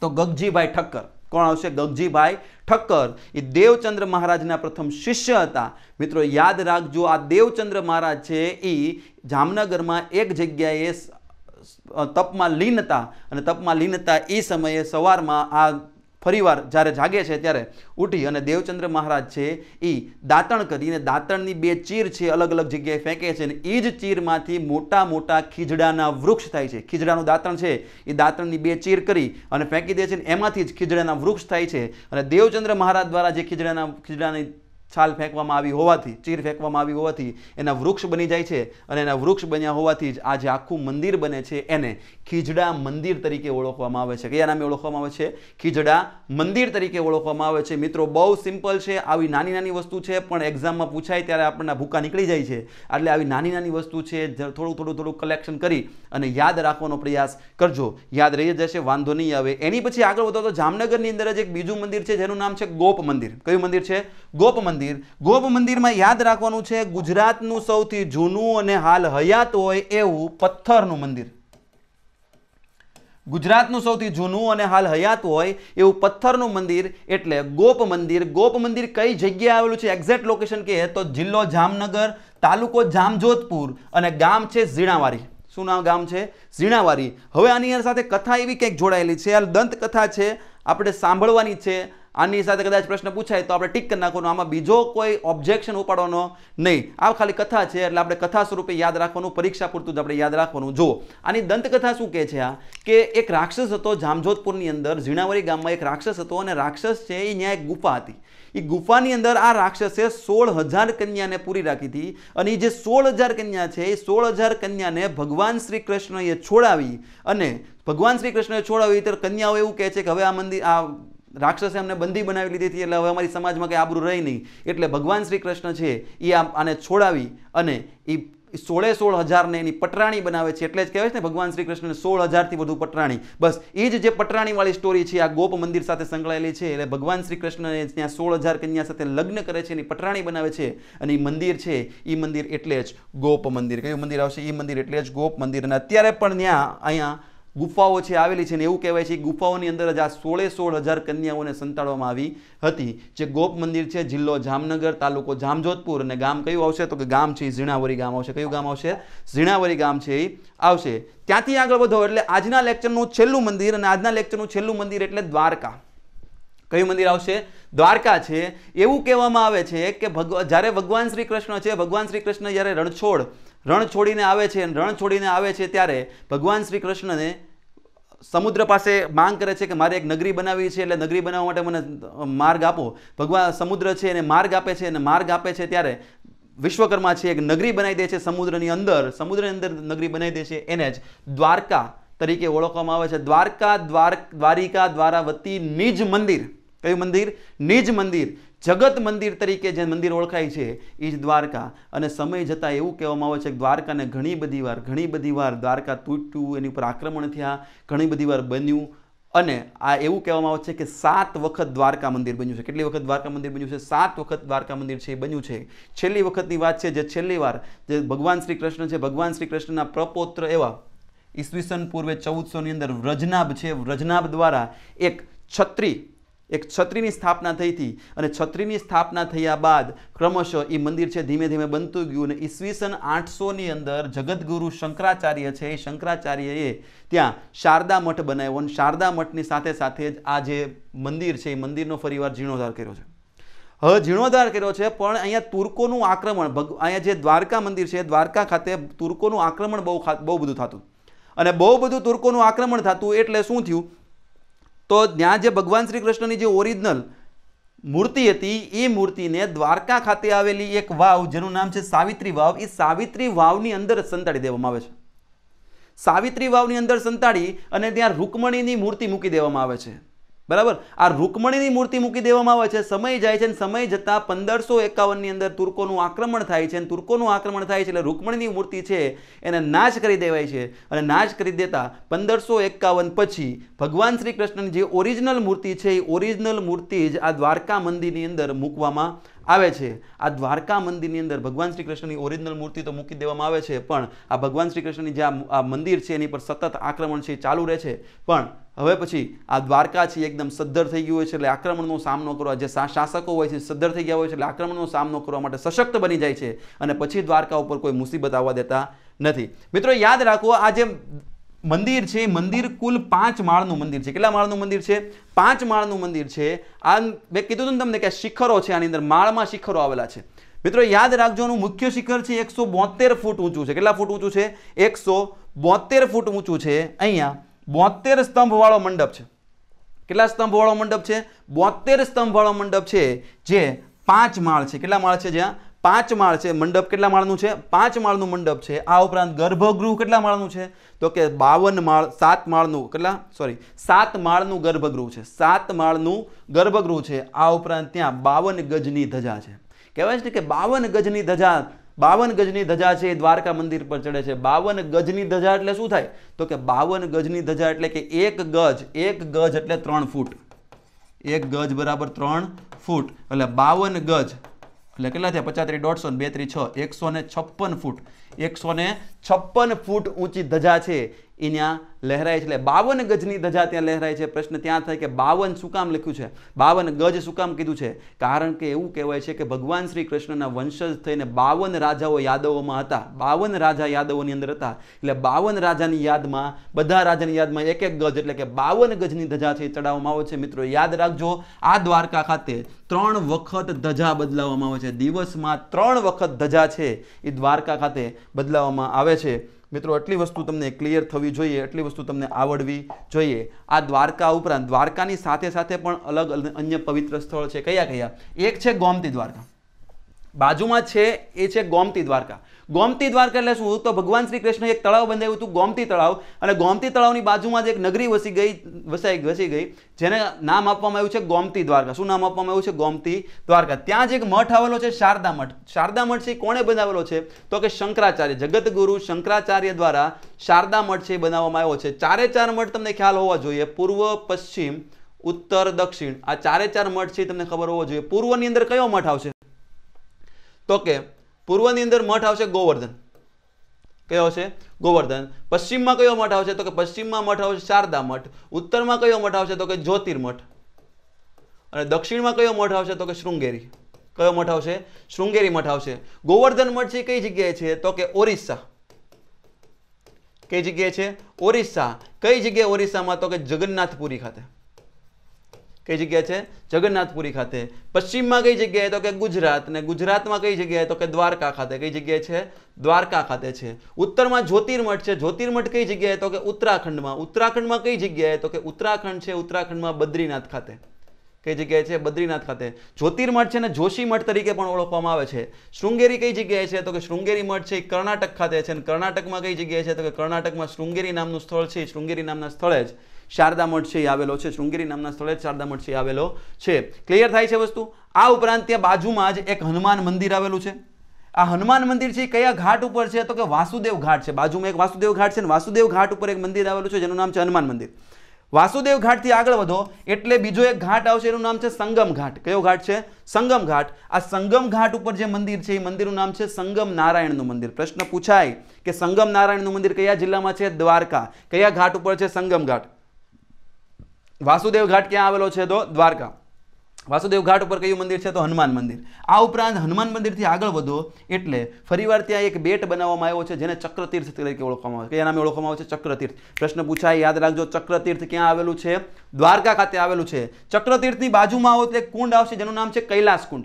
તો ગગજીભાઈ ઠક્કર. કોણ આવશે? ગગજીભાઈ ઠક્કર. એ દેવચંદ્ર મહારાજના પ્રથમ શિષ્ય હતા. મિત્રો, યાદ રાખજો, આ દેવચંદ્ર મહારાજ છે એ જામનગરમાં એક જગ્યાએ તપમાં લીન હતા અને તપમાં લીન હતા એ સમયે સવારમાં આ ફરીવાર જ્યારે જાગે છે ત્યારે ઉઠી અને દેવચંદ્ર મહારાજ છે એ દાંતણ કરીને દાંતણની બે ચીર છે, અલગ અલગ જગ્યાએ ફેંકે છે અને એ જ ચીરમાંથી મોટા મોટા ખીજડાના વૃક્ષ થાય છે. ખીજડાનું દાંતણ છે એ દાંતણની બે ચીર કરી અને ફેંકી દે છે અને એમાંથી જ ખીજડાના વૃક્ષ થાય છે. અને દેવચંદ્ર મહારાજ દ્વારા જે ખીજડાના, ખીજડાની છાલ ફેંકવામાં આવી હોવાથી, ચીર ફેંકવામાં આવી હોવાથી એના વૃક્ષ બની જાય છે અને એના વૃક્ષ બન્યા હોવાથી જ આ જે આખું મંદિર બને છે એને ખીજડા મંદિર તરીકે ઓળખવામાં આવે છે. કયા નામે ઓળખવામાં આવે છે? ખીજડા મંદિર તરીકે ઓળખવામાં આવે છે. મિત્રો, બહુ સિમ્પલ છે. આવી નાની નાની વસ્તુ છે, પણ એક્ઝામમાં પૂછાય ત્યારે આપણને ભૂકા નીકળી જાય છે. એટલે આવી નાની નાની વસ્તુ છે થોડું થોડું થોડું કલેક્શન કરી અને યાદ રાખવાનો પ્રયાસ કરજો. યાદ રહી જશે, વાંધો નહીં આવે. એની પછી આગળ વધો તો જામનગરની અંદર જ એક બીજું મંદિર છે, જેનું નામ છે ગોપ મંદિર. કયું મંદિર છે? ગોપ મંદિર. ગોપ મંદિરમાં યાદ રાખવાનું છે, ગુજરાતનું સૌથી જૂનું અને હાલ હયાત હોય એવું પથ્થરનું મંદિર. ગુજરાતનું સૌથી જૂનું અને હાલ હયાત હોય એવું પથ્થરનું મંદિર એટલે ગોપ મંદિર. ગોપ મંદિર કઈ જગ્યાએ આવેલું છે? એક્ઝેક્ટ લોકેશન કે તો જિલ્લો જામનગર, તાલુકો જામજોધપુર અને ગામ છે ઝીણાવારી. શું નામ ગામ છે? ઝીણાવારી. હવે આની સાથે કથા એવી કંઈક જોડાયેલી છે. આ દંત કથા છે, આપણે સાંભળવાની છે. આની સાથે કદાચ પ્રશ્ન પૂછાય તો આપણે ટીક કરી નાખવાનું. આમાં બીજો કોઈ ઓબ્જેક્શન ઉપાડવાનો નહીં. આ ખાલી કથા છે, એટલે આપણે કથા સ્વરૂપે યાદ રાખવાનું, પરીક્ષા પૂરતું જ આપણે યાદ રાખવાનું. જો આની દંતકથા શું કહે છે આ? કે એક રાક્ષસ હતો જામજોધપુરની અંદર, ઝીણાવરી ગામમાં એક રાક્ષસ હતો અને રાક્ષસ છે એ ત્યાં એક ગુફા હતી. એ ગુફાની અંદર આ રાક્ષસે સોળ હજાર કન્યાને પૂરી રાખી હતી અને એ જે સોળ હજાર કન્યા છે, એ સોળ હજાર કન્યાને ભગવાન શ્રી કૃષ્ણએ છોડાવી અને ભગવાન શ્રી કૃષ્ણએ છોડાવી, ત્યારે કન્યાઓ એવું કહે છે કે હવે આ મંદિર, આ રાક્ષસે અમને બંદી બનાવી લીધી હતી એટલે હવે અમારી સમાજમાં કંઈ આબરૂ રહી નહીં. એટલે ભગવાન શ્રી કૃષ્ણ છે એ આને છોડાવી અને એ સોળે સોળ હજારને એની પટરાણી બનાવે છે. એટલે જ કહેવાય છે ને ભગવાન શ્રી કૃષ્ણને સોળ હજારથી વધુ પટરાણી. બસ એ જ જે પટરાણીવાળી સ્ટોરી છે, આ ગોપ મંદિર સાથે સંકળાયેલી છે, એટલે ભગવાન શ્રી કૃષ્ણને ત્યાં સોળ હજાર કન્યા સાથે લગ્ન કરે છે એની પટરાણી બનાવે છે અને એ મંદિર છે એ મંદિર એટલે જ ગોપ મંદિર. કયું મંદિર આવશે? એ મંદિર એટલે જ ગોપ મંદિર. અને અત્યારે પણ ત્યાં અહીંયા ગુફાઓ છે આવેલી છે ને એવું કહેવાય છે ગુફાઓની અંદર જ આ સોળે સોળ હજાર કન્યાઓને સંતાડવામાં આવી હતી. જે ગોપ મંદિર છે, જિલ્લો જામનગર, તાલુકો જામજોધપુર અને ગામ કયું આવશે? તો કે ગામ છે ઝીણાવરી ગામ આવશે. કયું ગામ આવશે? ઝીણાવરી ગામ છે એ આવશે. ત્યાંથી આગળ વધો એટલે આજના લેક્ચરનું છેલ્લું મંદિર અને આજના લેક્ચરનું છેલ્લું મંદિર એટલે દ્વારકા. કયું મંદિર આવશે? દ્વારકા છે. એવું કહેવામાં આવે છે કે ભગવા, જ્યારે ભગવાન શ્રી કૃષ્ણ છે, ભગવાન શ્રી કૃષ્ણ જ્યારે રણછોડ રણ છોડીને આવે છે અને રણ છોડીને આવે છે ત્યારે ભગવાન શ્રી કૃષ્ણને સમુદ્ર પાસે માંગ કરે છે કે મારે એક નગરી બનાવવી છે એટલે નગરી બનાવવા માટે મને માર્ગ આપો. ભગવાન સમુદ્ર છે એને માર્ગ આપે છે અને માર્ગ આપે છે ત્યારે વિશ્વકર્મા છે એક નગરી બનાવી દે છે સમુદ્રની અંદર. સમુદ્રની અંદર નગરી બનાવી દે છે એને જ દ્વારકા તરીકે ઓળખવામાં આવે છે. દ્વારકા, દ્વાર, દ્વારિકા, દ્વારાવતી, નિજ મંદિર. કયું મંદિર? નિજ મંદિર. જગત મંદિર તરીકે જે મંદિર ઓળખાય છે, એ જ દ્વારકા. અને સમય જતાં એવું કહેવામાં આવે છે કે દ્વારકાને ઘણી બધી વાર, ઘણી બધી વાર દ્વારકા તૂટ્યું, એની ઉપર આક્રમણ થયા, ઘણી બધી વાર બન્યું. અને આ એવું કહેવામાં આવે છે કે સાત વખત દ્વારકા મંદિર બન્યું છે. કેટલી વખત દ્વારકા મંદિર બન્યું છે? સાત વખત દ્વારકા મંદિર છે, એ બન્યું છે. છેલ્લી વખતની વાત છે જે છેલ્લી વાર, જે ભગવાન શ્રી કૃષ્ણ છે, ભગવાન શ્રી કૃષ્ણના પ્રપોત્ર એવા ઈસવીસન પૂર્વે ચૌદસોની અંદર વ્રજનાભ છે. વ્રજનાભ દ્વારા એક છત્રી એક છત્રીની સ્થાપના થઈ હતી અને છત્રીની સ્થાપના થયા બાદ ક્રમશઃ એ મંદિર છે, ધીમે ધીમે બનતું ગયું અને ઈસવીસન આઠસોની અંદર જગતગુરુ શંકરાચાર્ય છે, એ શંકરાચાર્યએ ત્યાં શારદા મઠ બનાવ્યો અને શારદા મઠની સાથે સાથે જ આ જે મંદિર છે, એ મંદિરનો ફરીવાર જીર્ણોદ્ધાર કર્યો છે. હવે જીર્ણોદ્ધાર કર્યો છે, પણ અહીંયા તુર્કોનું આક્રમણ અહીંયા જે દ્વારકા મંદિર છે, દ્વારકા ખાતે તુર્કોનું આક્રમણ બહુ બહુ બધું થતું. અને બહુ બધું તુર્કોનું આક્રમણ થતું એટલે શું થયું? તો ત્યાં જે ભગવાન શ્રી કૃષ્ણની જે ઓરિજિનલ મૂર્તિ હતી, એ મૂર્તિને દ્વારકા ખાતે આવેલી એક વાવ, જેનું નામ છે સાવિત્રી વાવ, એ સાવિત્રી વાવની અંદર સંતાડી દેવામાં આવે છે. સાવિત્રી વાવની અંદર સંતાડી અને ત્યાં રૂકમણીની મૂર્તિ મૂકી દેવામાં આવે છે. બરાબર? આ રૂકમણીની મૂર્તિ મૂકી દેવામાં આવે છે. સમય જાય છે અને સમય જતાં પંદરસો એકાવનની અંદર તુર્કોનું આક્રમણ થાય છે અને તુર્કોનું આક્રમણ થાય છે એટલે રૂકમણીની મૂર્તિ છે એને નાશ કરી દેવાય છે અને નાશ કરી દેતા પંદરસો એકાવન પછી ભગવાન શ્રી કૃષ્ણની જે ઓરિજિનલ મૂર્તિ છે એ ઓરિજિનલ મૂર્તિ જ આ દ્વારકા મંદિરની અંદર મૂકવામાં આવે છે. આ દ્વારકા મંદિરની અંદર ભગવાન શ્રી કૃષ્ણની ઓરિજિનલ મૂર્તિ તો મૂકી દેવામાં આવે છે, પણ આ ભગવાન શ્રી કૃષ્ણની જે આ મંદિર છે એની પર સતત આક્રમણ છે ચાલુ રહે છે. પણ હવે પછી આ દ્વારકા છે એકદમ સદ્ધર થઈ ગયું હોય છે એટલે આક્રમણનો સામનો કરવા જે શાસકો હોય છે સદ્ધર થઈ ગયા હોય છે એટલે આક્રમણનો સામનો કરવા માટે સશક્ત બની જાય છે અને પછી દ્વારકા ઉપર કોઈ મુસીબત આવવા દેતા નથી. મિત્રો, યાદ રાખો, આ જે મંદિર છે મંદિર કુલ પાંચ માળનું મંદિર છે. કેટલા માળનું મંદિર છે? પાંચ માળનું મંદિર છે. આ મેં કીધું હતું તમને કે શિખરો છે, આની અંદર માળમાં શિખરો આવેલા છે. મિત્રો, યાદ રાખજો મુખ્ય શિખર છે એકસો ફૂટ ઊંચું છે. કેટલા ફૂટ ઊંચું છે? એકસો ફૂટ ઊંચું છે અહીંયા. બોતેર સ્તંભવાળો મંડપ છે. કેટલા સ્તંભવાળો મંડપ છે? બોતેર સ્તંભવાળો મંડપ છે જે પાંચ માળ છે. કેટલા માળ છે જ્યાં? પાંચ માળ છે. મંડપ કેટલા માળનું છે? પાંચ માળનું મંડપ છે. આ ઉપરાંત ગર્ભગૃહ કેટલા માળનું છે? તો કે બાવન માળ, સાત માળનું, કેટલા? સોરી સાત માળનું ગર્ભગૃહ છે. સાત માળનું ગર્ભગૃહ છે. આ ઉપરાંત ત્યાં બાવન ગજની ધજા છે. કહેવાય છે કે બાવન ગજની ધજા બાવન ગજની ધજા છે એ દ્વારકા મંદિર પર ચડે છે. બાવન ગજની ધજા એટલે શું થાય? તો કે બાવન ગજની ધજા એટલે કે એક ગજ એક ગજ એટલે ત્રણ ફૂટ. એક ગજ બરાબર ત્રણ ફૂટ. એટલે બાવન ગજ એટલે કેટલા થયા? પચાત્રી, દોઢસો બે ત્રી છ. એકસો ને છપ્પન ફૂટ. એકસો છપ્પન ફૂટ ઊંચી ધજા છે. એ ત્યાં લહેરાય છે. એટલે બાવન ગજની ધજા ત્યાં લહેરાય છે. પ્રશ્ન ત્યાં થાય કે બાવન શું લખ્યું છે? બાવન ગજ શું કામ કીધું છે? કારણ કે એવું કહેવાય છે કે ભગવાન શ્રી કૃષ્ણના વંશજ થઈને બાવન રાજાઓ યાદવોમાં હતા. બાવન રાજા યાદવોની અંદર હતા. એટલે બાવન રાજાની યાદમાં, બધા રાજાની યાદમાં એક એક ગજ, એટલે કે બાવન ગજની ધજા છે એ ચડાવવામાં આવે છે. મિત્રો, યાદ રાખજો, આ દ્વારકા ખાતે ત્રણ વખત ધજા બદલાવવામાં આવે છે. દિવસમાં ત્રણ વખત ધજા છે એ દ્વારકા ખાતે બદલાવવામાં આવે છે. મિત્રો એટલી વસ્તુ તમને ક્લિયર થવી જોઈએ એટલી વસ્તુ તમને આવડવી જોઈએ. આ દ્વારકા ઉપરાંત, દ્વારકાની સાથે સાથે પણ અલગ અલગ અન્ય પવિત્ર સ્થળ છે. કયા કયા? એક છે ગોમતી દ્વારકા. બાજુમાં છે, એ છે ગોમતી દ્વારકા. ગોમતી દ્વારકા એટલે શું? તો ભગવાન શ્રી કૃષ્ણ એક તળાવ બંધાયું હતું, ગોમતી તળાવ. અને ગોમતી તળાવની બાજુમાં જ એક નગરી વસી ગઈ, વસાઈ, વસી ગઈ, જેને નામ આપવામાં આવ્યું છે ગોમતી દ્વારકા. શું નામ આપવામાં આવ્યું છે? ગોમતી દ્વારકા. ત્યાં જ એક મઠ આવેલો છે, શારદા મઠ. શારદા મઠ છે કોણે બનાવેલો છે? તો કે શંકરાચાર્ય જગતગુરુ શંકરાચાર્ય દ્વારા શારદા મઠ છે બનાવવામાં આવ્યો છે. ચારે ચાર મઠ તમને ખ્યાલ હોવા જોઈએ. પૂર્વ, પશ્ચિમ, ઉત્તર, દક્ષિણ. આ ચારે ચાર મઠ છે તમને ખબર હોવો જોઈએ. પૂર્વની અંદર કયો મઠ આવશે? તો કે પૂર્વની અંદર મઠ આવશે ગોવર્ધન. કયો આવશે? ગોવર્ધન. પશ્ચિમમાં કયો મઠ આવશે? તો કે પશ્ચિમમાં મઠ આવશે શારદા મઠ. ઉત્તરમાં કયો મઠ આવશે? તો કે જ્યોતિર્મઠ અને દક્ષિણમાં કયો મઠ આવશે? તો કે શૃંગેરી. કયો મઠ આવશે? શૃંગેરી મઠ આવશે. ગોવર્ધન મઠ છે કઈ જગ્યાએ છે? તો કે ઓરિસ્સા. કઈ જગ્યાએ છે? ઓરિસ્સા. કઈ જગ્યાએ ઓરિસ્સામાં? તો કે જગન્નાથપુરી ખાતે. કઈ જગ્યા છે? જગન્નાથપુરી ખાતે. પશ્ચિમમાં કઈ જગ્યાએ? તો કે ગુજરાત. ને ગુજરાતમાં કઈ જગ્યાએ? તો કે દ્વારકા ખાતે. કઈ જગ્યાએ છે? દ્વારકા ખાતે છે. ઉત્તરમાં જ્યોતિર્મઠ છે. જ્યોતિર્મઠ કઈ જગ્યાએ? તો કે ઉત્તરાખંડમાં. ઉત્તરાખંડમાં કઈ જગ્યાએ? તો કે ઉત્તરાખંડ છે, ઉત્તરાખંડમાં બદ્રીનાથ ખાતે. કઈ જગ્યાએ છે? બદ્રીનાથ ખાતે. જ્યોતિર્મઠ છે ને જોશી મઠ તરીકે પણ ઓળખવામાં આવે છે. શૃંગેરી કઈ જગ્યાએ છે? તો કે શૃંગેરી મઠ છે, એ કર્ણાટક ખાતે છે. અને કર્ણાટકમાં કઈ જગ્યાએ છે? તો કે કર્ણાટકમાં શૃંગેરી નામનું સ્થળ છે. શૃંગેરી નામના સ્થળે જ. શારદા મઠ છે એ આવેલો છે. શૃંગેરી નામના સ્થળે શારદા મઠ છે આવેલો છે. ક્લિયર થાય છે વસ્તુ? આ ઉપરાંત ત્યાં બાજુમાં જ એક હનુમાન મંદિર આવેલું છે. આ હનુમાન મંદિર છે કયા ઘાટ ઉપર છે? તો કે વાસુદેવ ઘાટ છે. બાજુમાં એક વાસુદેવ ઘાટ છે ને વાસુદેવ ઘાટ ઉપર એક મંદિર આવેલું છે જેનું નામ છે હનુમાન મંદિર. વાસુદેવ ઘાટથી આગળ વધો એટલે બીજો એક ઘાટ આવશે એનું નામ છે સંગમ ઘાટ. કયો ઘાટ છે? સંગમ ઘાટ. આ સંગમ ઘાટ ઉપર જે મંદિર છે એ મંદિરનું નામ છે સંગમ નારાયણનું મંદિર. પ્રશ્ન પૂછાય કે સંગમ નારાયણનું મંદિર કયા જિલ્લામાં છે? દ્વારકા. કયા ઘાટ ઉપર છે? સંગમ ઘાટ. વાસુદેવ ઘાટ ક્યાં આવેલો છે તો દ્વારકા. વાસુદેવ ઘાટ ઉપર કયું મંદિર છે તો હનુમાન મંદિર. આ ઉપરાંત હનુમાન મંદિરથી આગળ વધો એટલે ફરીવાર ત્યાં એક બેટ બનાવવામાં આવ્યો છે જેને ચક્રતીર્થ તરીકે ઓળખવામાં આવે છે. કયા નામે ઓળખવામાં આવે છે? ચક્રતીર્થ. પ્રશ્ન પૂછાય, યાદ રાખજો, ચક્રતીર્થ ક્યાં આવેલું છે? દ્વારકા ખાતે આવેલું છે. ચક્રતીર્થની બાજુમાં આવો એક કુંડ આવશે, જેનું નામ છે કૈલાસ કુંડ.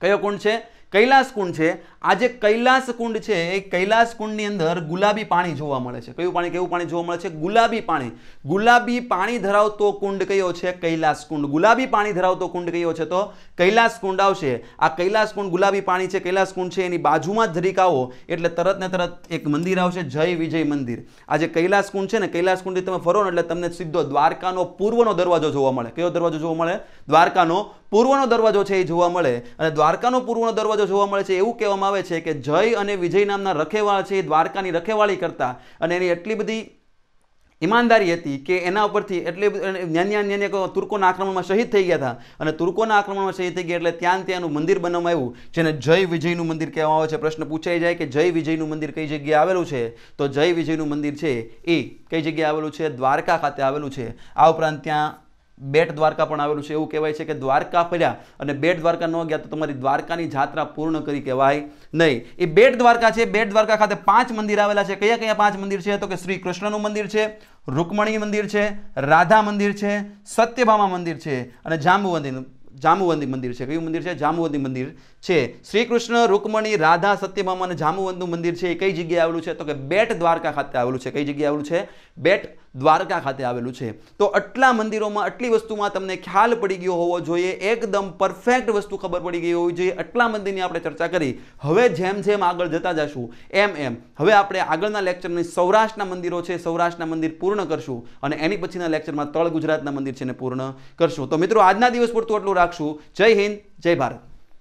કયો કુંડ છે? કૈલાસ કુંડ છે. આ જે કૈલાસ કુંડ છે, એ કૈલાસ કુંડની અંદર ગુલાબી પાણી જોવા મળે છે. કયું પાણી, કેવું પાણી જોવા મળે છે? ગુલાબી પાણી. ગુલાબી પાણી ધરાવતો કુંડ કયો છે? કૈલાસ કુંડ. ગુલાબી પાણી ધરાવતો કુંડ કયો છે? તો કૈલાસ કુંડ આવશે. આ કૈલાસ કુંડ ગુલાબી પાણી છે, કૈલાસ કુંડ છે, એની બાજુમાં જ આવો એટલે તરત ને તરત એક મંદિર આવશે, જય વિજય મંદિર. આ જે કૈલાસ કુંડ છે ને, કૈલાસ કુંડ તમે ફરો ને, એટલે તમને સીધો દ્વારકાનો પૂર્વનો દરવાજો જોવા મળે. કયો દરવાજો જોવા મળે? દ્વારકાનો પૂર્વનો દરવાજો છે એ જોવા મળે. અને દ્વારકાનો પૂર્વનો દરવાજો જોવા મળે છે એવું કહેવામાં આવે છે કે જય અને વિજય નામના રખેવાળ છે, એ દ્વારકાની રખેવાળી કરતા. અને એની એટલી બધી ઈમાનદારી હતી કે એના ઉપરથી એટલે નાની ન્યાન્યા તુર્કોના આક્રમણમાં શહીદ થઈ ગયા હતા. અને તુર્કોના આક્રમણમાં શહીદ થઈ ગયા એટલે ત્યાં ત્યાંનું મંદિર બનાવવામાં આવ્યું, જેને જય વિજયનું મંદિર કહેવામાં આવે છે. પ્રશ્ન પૂછાઈ જાય કે જય વિજયનું મંદિર કઈ જગ્યાએ આવેલું છે? તો જય વિજયનું મંદિર છે એ કઈ જગ્યાએ આવેલું છે? દ્વારકા ખાતે આવેલું છે. આ ઉપરાંત ત્યાં બેટ દ્વારકા પણ આવેલું છે. એવું કહેવાય છે કે દ્વારકા ફર્યા અને બેટ દ્વારકા ન ગયા તો તમારી દ્વારકાની જાત્રા પૂર્ણ કરી કહેવાય નહીં. એ બેટ દ્વારકા છે. બેટ દ્વારકા ખાતે પાંચ મંદિર આવેલા છે. કયા કયા પાંચ મંદિર છે? તો કે શ્રી કૃષ્ણનું મંદિર છે, રૂકમણી મંદિર છે, રાધા મંદિર છે, સત્યભામા મંદિર છે અને જાંબુવંદી જાંબુવંદી મંદિર છે. કયું મંદિર છે? જાંબુવંદી મંદિર છે. શ્રી કૃષ્ણ, રૂકમણી, રાધા, સત્યભામા અને જાંબુવંદનું મંદિર છે. એ કઈ જગ્યાએ આવેલું છે? તો કે બેટ દ્વારકા ખાતે આવેલું છે. કઈ જગ્યાએ આવેલું છે? બેટ દ્વારકા ખાતે આવેલું છે. તો આટલા મંદિરોમાં, આટલી વસ્તુમાં તમને ખ્યાલ પડી ગયો હોવો જોઈએ. એકદમ પરફેક્ટ વસ્તુ ખબર પડી ગઈ હોવી જોઈએ. આટલા મંદિરની આપણે ચર્ચા કરી. હવે જેમ જેમ આગળ જતા જશું, એમ એમ. હવે આપણે આગળના લેક્ચરની સૌરાષ્ટ્રના મંદિરો છે, સૌરાષ્ટ્રના મંદિર પૂર્ણ કરશું અને એની પછીના લેક્ચરમાં તળ ગુજરાતના મંદિર છે ને પૂર્ણ કરશું. તો મિત્રો, આજના દિવસ પૂરતું આટલું રાખશું. જય હિન્દ, જય ભારત.